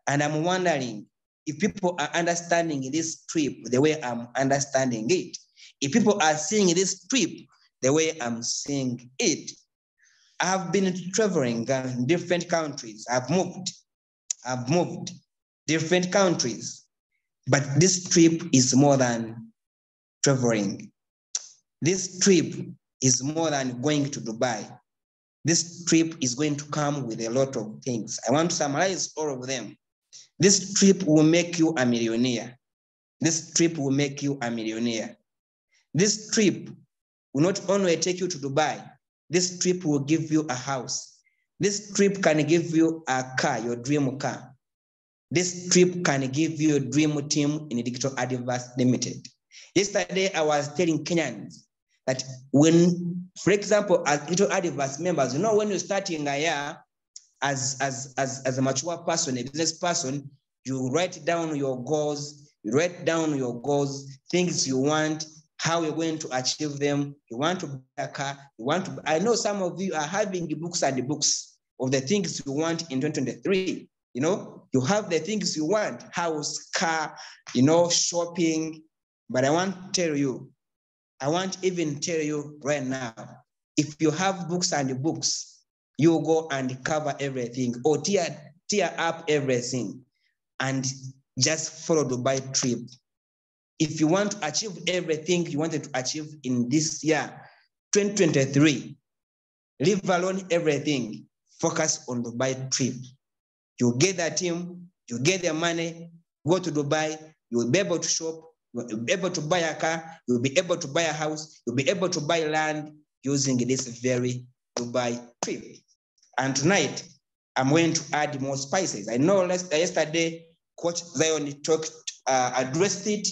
and I'm wondering if people are understanding this trip the way I'm understanding it. If people are seeing this trip the way I'm seeing it. I have been traveling in different countries. I've moved. I've moved different countries. But this trip is more than traveling. This trip is more than going to Dubai. This trip is going to come with a lot of things. I want to summarize all of them. This trip will make you a millionaire. This trip will make you a millionaire. This trip will not only take you to Dubai, this trip will give you a house. This trip can give you a car, your dream car. This trip can give you a dream team in Digital Adverts Limited. Yesterday, I was telling Kenyans that when, for example, as Digital Adverts members, you know, when you're starting a year as, as, as, as a mature person, a business person, you write down your goals, you write down your goals, things you want, how you're going to achieve them. You want to buy a car, you want to, I know some of you are having books and books of the things you want in 2023. You know, you have the things you want, house, car, you know, shopping. But I want to tell you, I want even tell you right now, if you have books and books, you go and cover everything or tear, tear up everything and just follow the Dubai trip. If you want to achieve everything you wanted to achieve in this year, 2023, leave alone everything, focus on the Dubai trip. You get that team, you get the money, go to Dubai, you will be able to shop, you'll be able to buy a car, you'll be able to buy a house, you'll be able to buy land using this very Dubai trip. And tonight, I'm going to add more spices. I know yesterday, Coach Zion talked, uh, addressed it.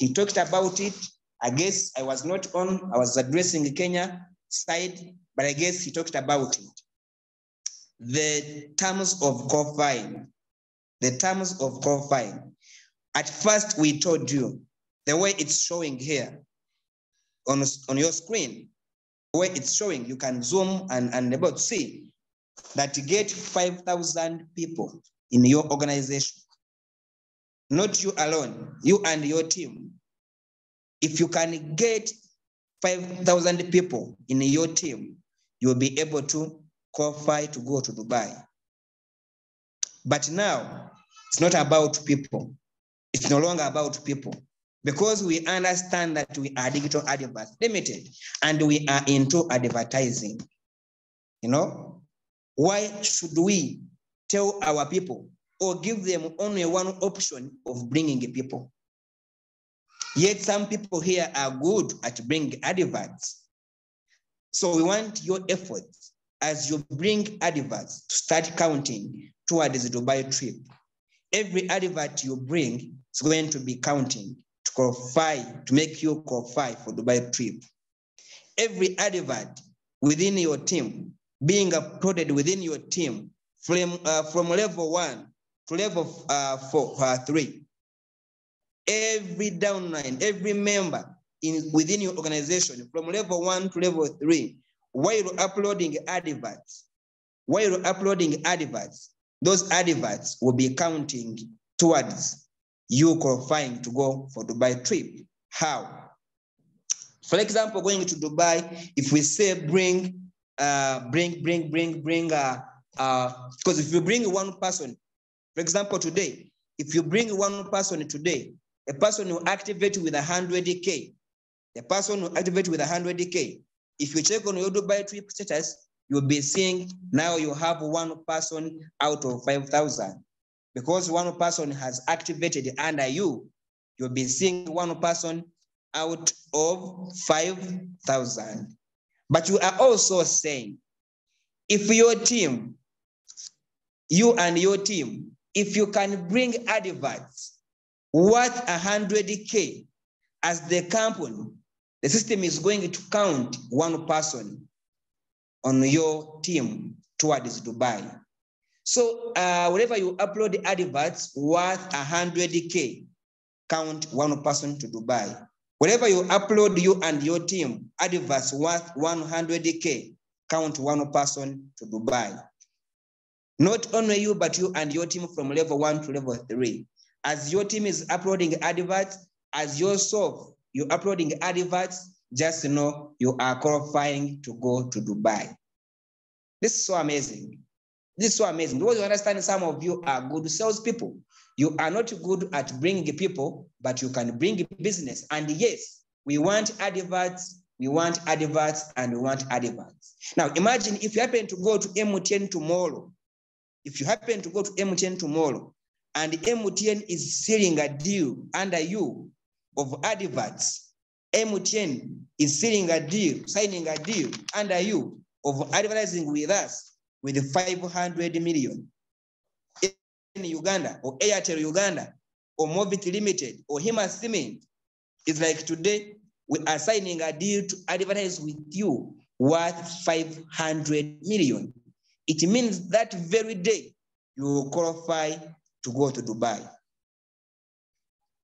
He talked about it. I guess I was not on, I was addressing Kenya side, but I guess he talked about it. The terms of qualifying, the terms of qualifying. At first, we told you the way it's showing here on, on your screen, the way it's showing, you can zoom and, and able to see that you get 5,000 people in your organization. Not you alone, you and your team. If you can get 5,000 people in your team, you'll be able to qualify to go to Dubai. But now, it's not about people. It's no longer about people because we understand that we are digital advertising limited and we are into advertising. You know, why should we tell our people or give them only one option of bringing people? Yet some people here are good at bringing adverts. So we want your efforts as you bring adverts to start counting towards the Dubai trip. Every advert you bring is going to be counting to qualify, to make you qualify for Dubai trip. Every advert within your team being uploaded within your team from, uh, from level one to level uh, four, uh, three. Every downline, every member in within your organization from level one to level three, while uploading adverts, while uploading adverts, those adverts will be counting towards you qualifying to go for Dubai trip. How? For example, going to Dubai, if we say bring, uh, bring, bring, bring, bring, uh, uh, because if you bring one person, for example, today, if you bring one person today, a person will activate with 100K. A person will activate with 100K. If you check on your Dubai trip status, you'll be seeing now you have one person out of 5,000. Because one person has activated under you, you'll be seeing one person out of 5,000. But you are also saying, if your team, you and your team, if you can bring adverts worth 100K as the company, the system is going to count one person on your team towards Dubai. So uh, whenever you upload adverts worth 100K, count one person to Dubai. Whenever you upload you and your team adverts worth 100K, count one person to Dubai. Not only you, but you and your team from level one to level three. As your team is uploading adverts, as yourself, you're uploading adverts, just know you are qualifying to go to Dubai. This is so amazing. This is so amazing because you understand some of you are good salespeople. You are not good at bringing people, but you can bring business. And yes, we want adverts, we want adverts, and we want adverts. Now imagine if you happen to go to MTN tomorrow, if you happen to go to MTN tomorrow, and MTN is selling a deal under you of adverts, MTN is selling a deal, signing a deal under you of advertising with us with 500 million in Uganda or Airtel Uganda or Movit Limited or Hima Cement. It's like today we are signing a deal to advertise with you worth 500 million. It means that very day you will qualify to go to Dubai.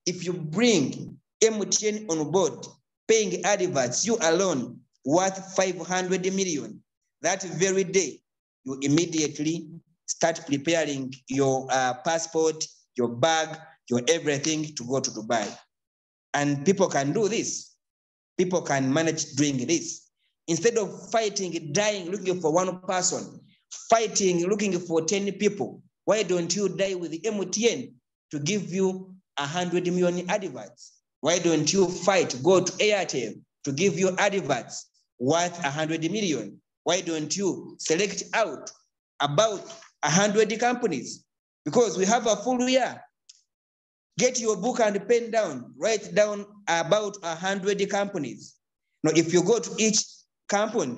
If you bring MTN on board, paying adverts, you alone worth 500 million, that very day, you immediately start preparing your uh, passport, your bag, your everything to go to Dubai. And people can do this. People can manage doing this. Instead of fighting, dying, looking for one person, fighting, looking for 10 people, why don't you die with the MTN to give you 100 million adverts? Why don't you fight, go to Airtel to give you adverts worth 100 million? Why don't you select out about 100 companies? Because we have a full year. Get your book and pen down, write down about 100 companies. Now, if you go to each company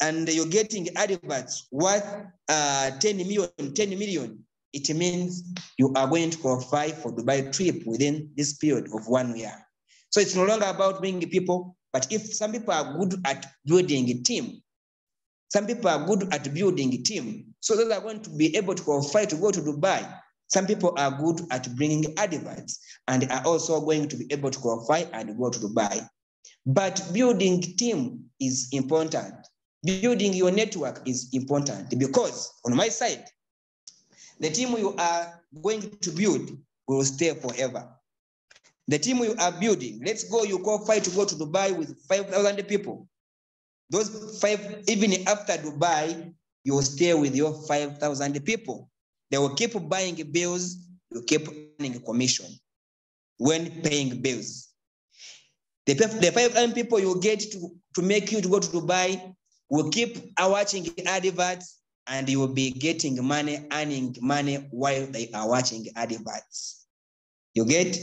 and you're getting adverts worth uh, 10 million, 10 million, it means you are going to qualify for Dubai trip within this period of one year. So it's no longer about bringing people, but if some people are good at building a team, some people are good at building a team, so those are going to be able to qualify to go to Dubai. Some people are good at bringing adverts and are also going to be able to qualify and go to Dubai. But building team is important. Building your network is important because on my side, The team you are going to build will stay forever. The team you are building, let's go, you qualify to go to Dubai with 5,000 people. Those five, even after Dubai, you will stay with your 5,000 people. They will keep buying bills, you keep earning commission when paying bills. The, the 5,000 people you get to, to make you to go to Dubai will keep watching adverts and you will be getting money, earning money while they are watching adverts. You get?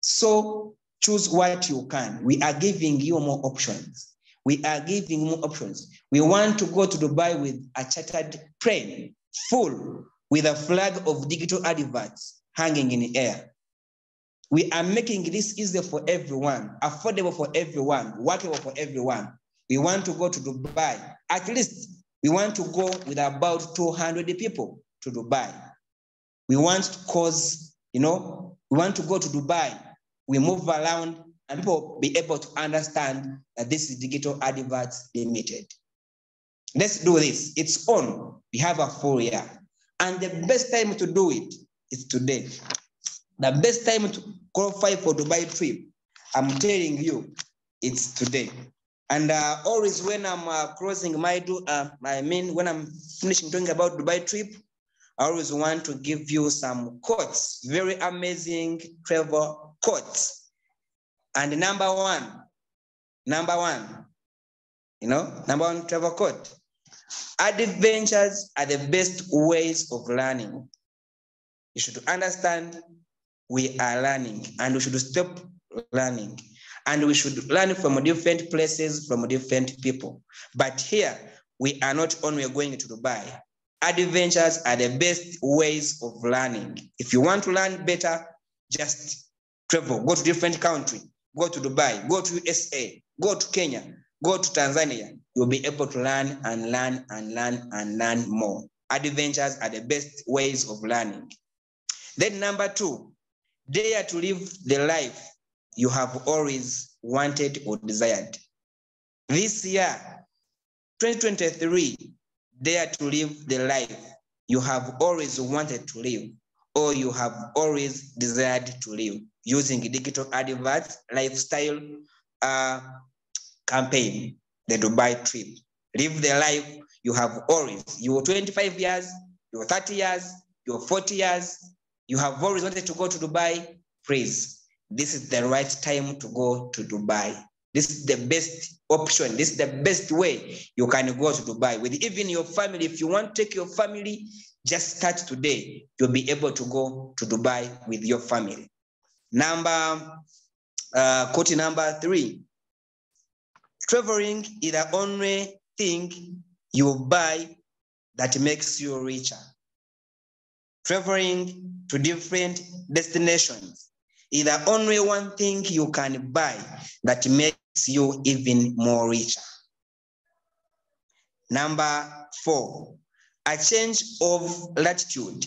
So choose what you can. We are giving you more options. We are giving more options. We want to go to Dubai with a chartered plane full with a flag of digital adverts hanging in the air. We are making this easier for everyone, affordable for everyone, workable for everyone. We want to go to Dubai. At least we want to go with about 200 people to Dubai. We want to cause, you know, we want to go to Dubai. We move around and people be able to understand that this is digital adverts limited. Let's do this. It's on. We have a full year. And the best time to do it is today. The best time to qualify for Dubai trip, I'm telling you, it's today. And uh, always when I'm uh, closing my do, uh, I mean, when I'm finishing talking about Dubai trip, I always want to give you some quotes, very amazing travel quotes. And number one, number one, you know, number one travel quote. Adventures are the best ways of learning. You should understand we are learning and we should stop learning. And we should learn from different places, from different people. But here, we are not only going to Dubai. Adventures are the best ways of learning. If you want to learn better, just travel, go to different country, go to Dubai, go to USA, go to Kenya, go to Tanzania. You'll be able to learn and learn and learn and learn more. Adventures are the best ways of learning. Then number two, dare to live the life you have always wanted or desired. This year, 2023, dare to live the life you have always wanted to live or you have always desired to live using digital adverts, lifestyle uh, campaign, the Dubai trip. Live the life you have always. You were 25 years, you were 30 years, you were 40 years, you have always wanted to go to Dubai, please this is the right time to go to Dubai. This is the best option. This is the best way you can go to Dubai with even your family. If you want to take your family, just start today. You'll be able to go to Dubai with your family. Number, uh, quote number three. Traveling is the only thing you buy that makes you richer. Traveling to different destinations is the only one thing you can buy that makes you even more richer. Number four, a change of latitude.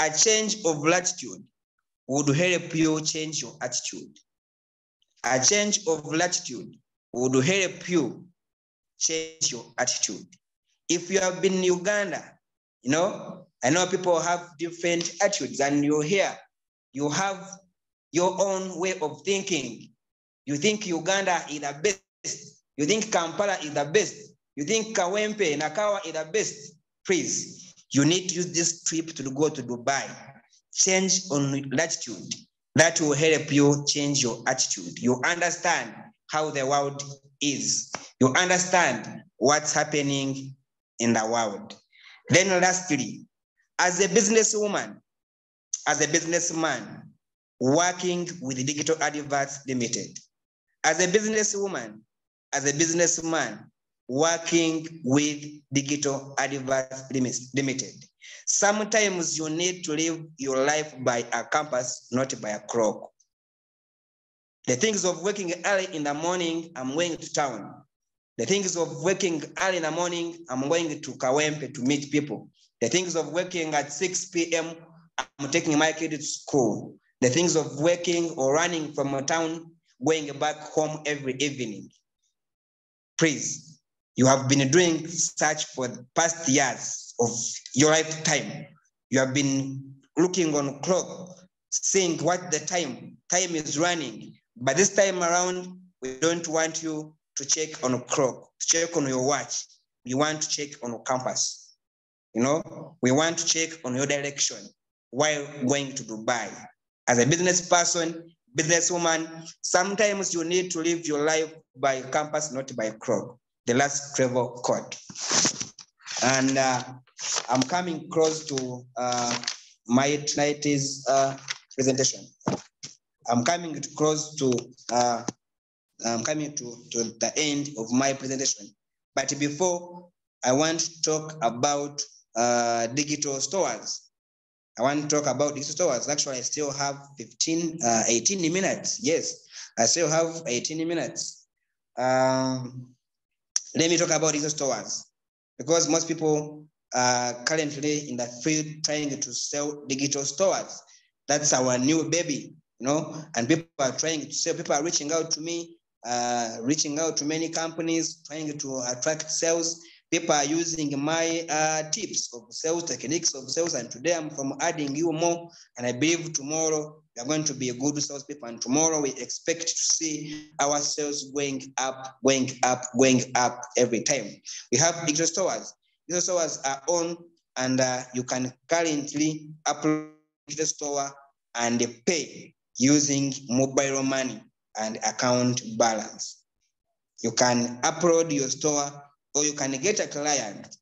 A change of latitude would help you change your attitude. A change of latitude would help you change your attitude. If you have been in Uganda, you know, I know people have different attitudes, and you're here, you have your own way of thinking. You think Uganda is the best. You think Kampala is the best. You think Kawempe, Nakawa is the best. Please, you need to use this trip to go to Dubai. Change on latitude. That will help you change your attitude. You understand how the world is. You understand what's happening in the world. Then lastly, as a businesswoman, as a businessman, working with Digital Adverts Limited. As a businesswoman, as a businessman, working with Digital Adverts Limited. Sometimes you need to live your life by a compass, not by a clock. The things of waking early in the morning, I'm going to town. The things of waking early in the morning, I'm going to Kawempe to meet people. The things of waking at 6 p.m., I'm taking my kid to school the things of working or running from a town, going back home every evening. Please, you have been doing such for the past years of your lifetime. You have been looking on clock, seeing what the time, time is running. But this time around, we don't want you to check on a clock, to check on your watch. We want to check on a compass. You know, we want to check on your direction while going to Dubai. As a business person, businesswoman, sometimes you need to live your life by compass, not by clock. The last travel code. And uh, I'm coming close to uh, my tonight's uh, presentation. I'm coming close to uh, I'm coming to, to the end of my presentation. But before, I want to talk about uh, digital stores. I want to talk about digital stores. Actually, I still have 15, uh, 18 minutes. Yes, I still have 18 minutes. Um, let me talk about digital stores because most people are currently in the field trying to sell digital stores. That's our new baby, you know, and people are trying to sell, people are reaching out to me, uh, reaching out to many companies, trying to attract sales. People are using my uh, tips of sales, techniques of sales, and today I'm from adding you more. And I believe tomorrow we are going to be a good salespeople, and tomorrow we expect to see our sales going up, going up, going up every time. We have digital stores. Digital stores are on, and uh, you can currently upload the store and pay using mobile money and account balance. You can upload your store or you can get a client.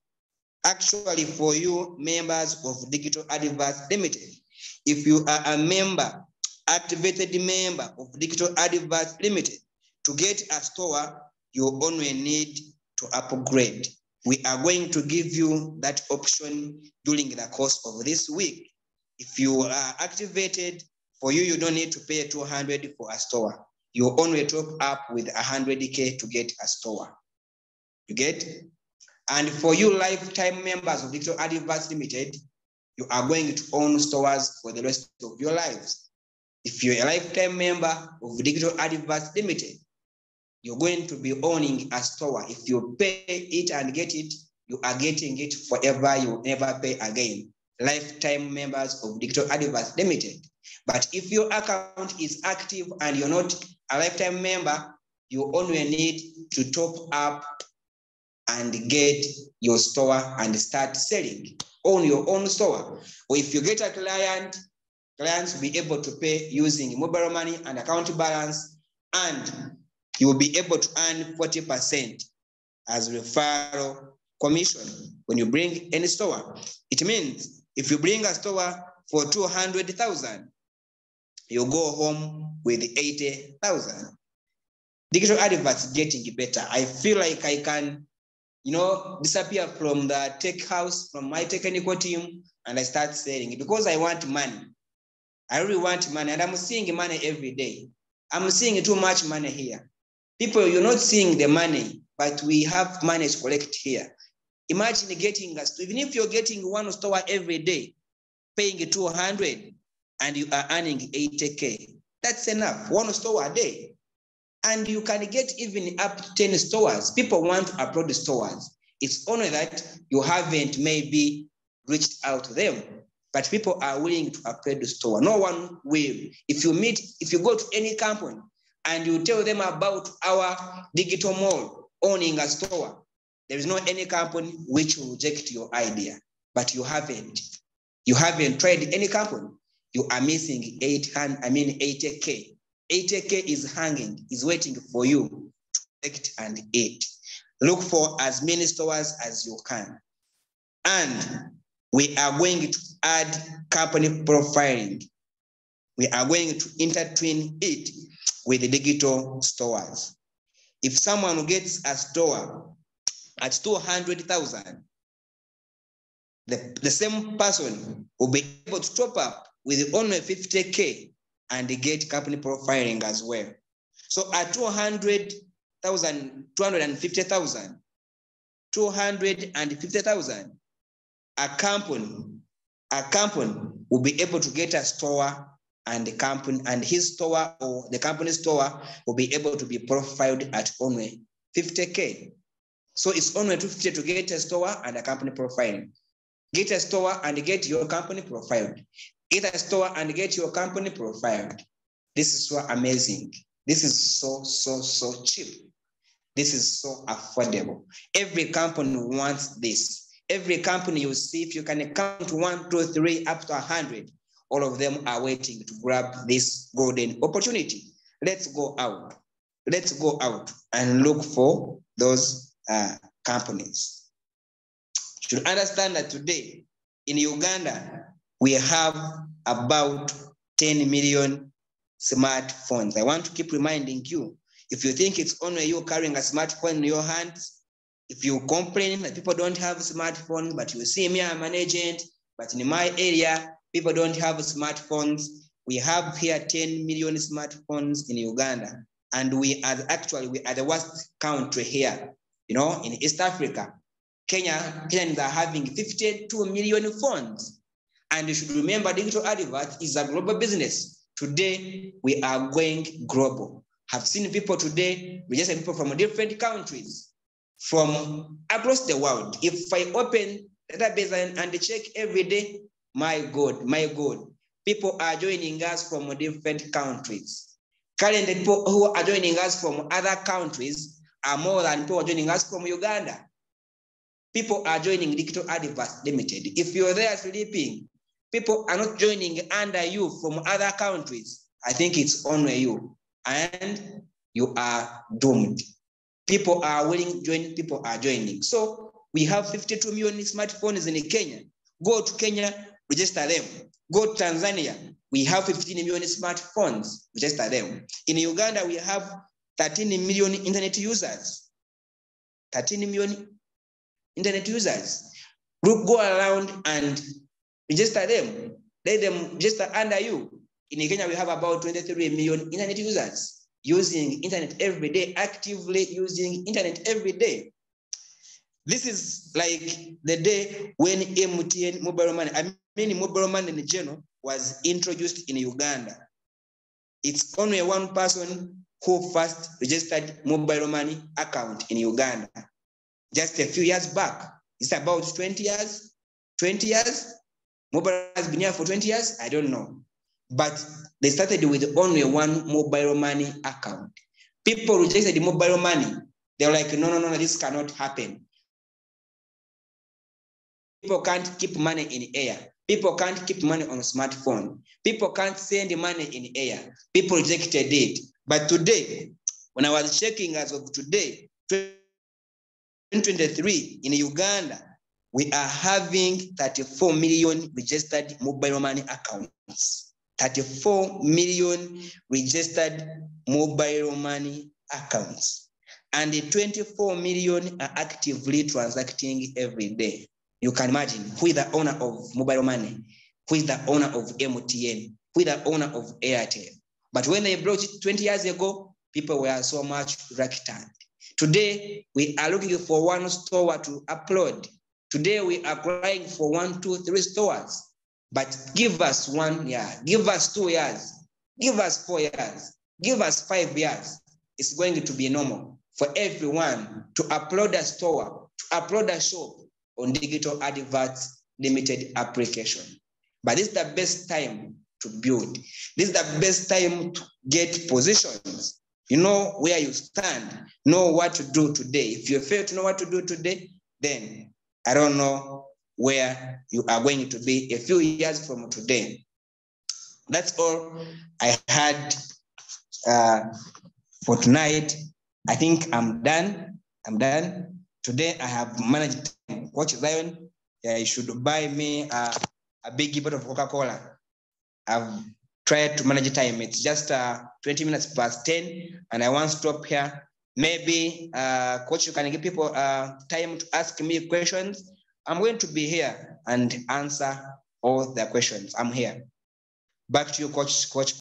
Actually, for you members of Digital Adverts Limited, if you are a member, activated member of Digital Adverts Limited, to get a store, you only need to upgrade. We are going to give you that option during the course of this week. If you are activated, for you, you don't need to pay 200 for a store. You only top up with 100K to get a store. You get? And for you lifetime members of Digital Adverts Limited, you are going to own stores for the rest of your lives. If you're a lifetime member of Digital Adverts Limited, you're going to be owning a store. If you pay it and get it, you are getting it forever. You will never pay again. Lifetime members of Digital Adverts Limited. But if your account is active and you're not a lifetime member, you only need to top up and get your store and start selling on your own store. Or if you get a client, clients will be able to pay using mobile money and account balance, and you will be able to earn 40% as referral commission when you bring any store. It means if you bring a store for 200,000, you go home with 80,000. Digital adverts getting better. I feel like I can, you know, disappear from the tech house, from my technical team, and I start selling because I want money. I really want money, and I'm seeing money every day. I'm seeing too much money here. People, you're not seeing the money, but we have money to collect here. Imagine getting us, even if you're getting one store every day, paying 200, and you are earning 80K. That's enough, one store a day. And you can get even up to 10 stores. People want to upload stores. It's only that you haven't maybe reached out to them, but people are willing to upload the store. No one will. If you meet, if you go to any company and you tell them about our digital mall owning a store, there is no any company which will reject your idea, but you haven't. You haven't tried any company you are missing 800, I mean 80K. 80K is hanging, is waiting for you to collect and eat. Look for as many stores as you can. And we are going to add company profiling. We are going to intertwine it with the digital stores. If someone gets a store at 200,000, the, the same person will be able to top up with only 50K and get company profiling as well. So at 200,000, 250,000, 250,000, a company, a company will be able to get a store and the company and his store or the company store will be able to be profiled at only 50K. So it's only 250 to get a store and a company profiling. Get a store and get your company profiled. A store and get your company profiled. This is so amazing. This is so, so, so cheap. This is so affordable. Every company wants this. Every company you see, if you can count one, two, three, up to a hundred, all of them are waiting to grab this golden opportunity. Let's go out. Let's go out and look for those uh, companies. You should understand that today in Uganda, we have about 10 million smartphones. I want to keep reminding you, if you think it's only you carrying a smartphone in your hands, if you complain that people don't have smartphones, but you see me, I'm an agent, but in my area, people don't have smartphones. We have here 10 million smartphones in Uganda. And we are actually, we are the worst country here, you know, in East Africa. Kenya, Kenyans are having 52 million phones. And you should remember digital advert is a global business. Today, we are going global. I've seen people today, registered people from different countries, from across the world. If I open database and, and check every day, my God, my God, people are joining us from different countries. Currently, people who are joining us from other countries are more than people joining us from Uganda. People are joining Digital Adverts Limited. If you're there sleeping, people are not joining under you from other countries. I think it's only you, and you are doomed. People are willing join, people are joining. So we have 52 million smartphones in Kenya. Go to Kenya, register them. Go to Tanzania, we have 15 million smartphones, register them. In Uganda, we have 13 million internet users. 13 million internet users. Look, go around and register them. Let them register under you. In Kenya, we have about 23 million internet users using internet every day, actively using internet every day. This is like the day when MTN mobile money, I mean mobile money in general, was introduced in Uganda. It's only one person who first registered mobile money account in Uganda just a few years back. It's about 20 years, 20 years. Mobile has been here for 20 years. I don't know. But they started with only one mobile money account. People rejected the mobile money. They're like, no, no, no, this cannot happen. People can't keep money in air. People can't keep money on smartphone. People can't send money in air. People rejected it. But today, when I was checking as of today, 2023 in Uganda, we are having 34 million registered mobile money accounts. 34 million registered mobile money accounts. And the 24 million are actively transacting every day. You can imagine who is the owner of mobile money, who is the owner of MTN, who is the owner of Airtel. But when they brought it 20 years ago, people were so much reluctant. Today, we are looking for one store to upload. Today, we are crying for one, two, three stores. But give us one year, give us two years, give us four years, give us five years. It's going to be normal for everyone to upload a store, to upload a shop on digital adverts limited application. But this is the best time to build. This is the best time to get positions. You know where you stand, know what to do today. If you fail to know what to do today, then I don't know where you are going to be a few years from today. That's all I had uh, for tonight. I think I'm done. I'm done. Today I have managed Coach Zion. Yeah, you should buy me uh, a big bottle of Coca-Cola. I've tried to manage time. It's just uh, 20 minutes past 10, and I want to stop here. Maybe, uh, Coach, you can give people uh, time to ask me questions. I'm going to be here and answer all their questions. I'm here. Back to you, Coach. Coach.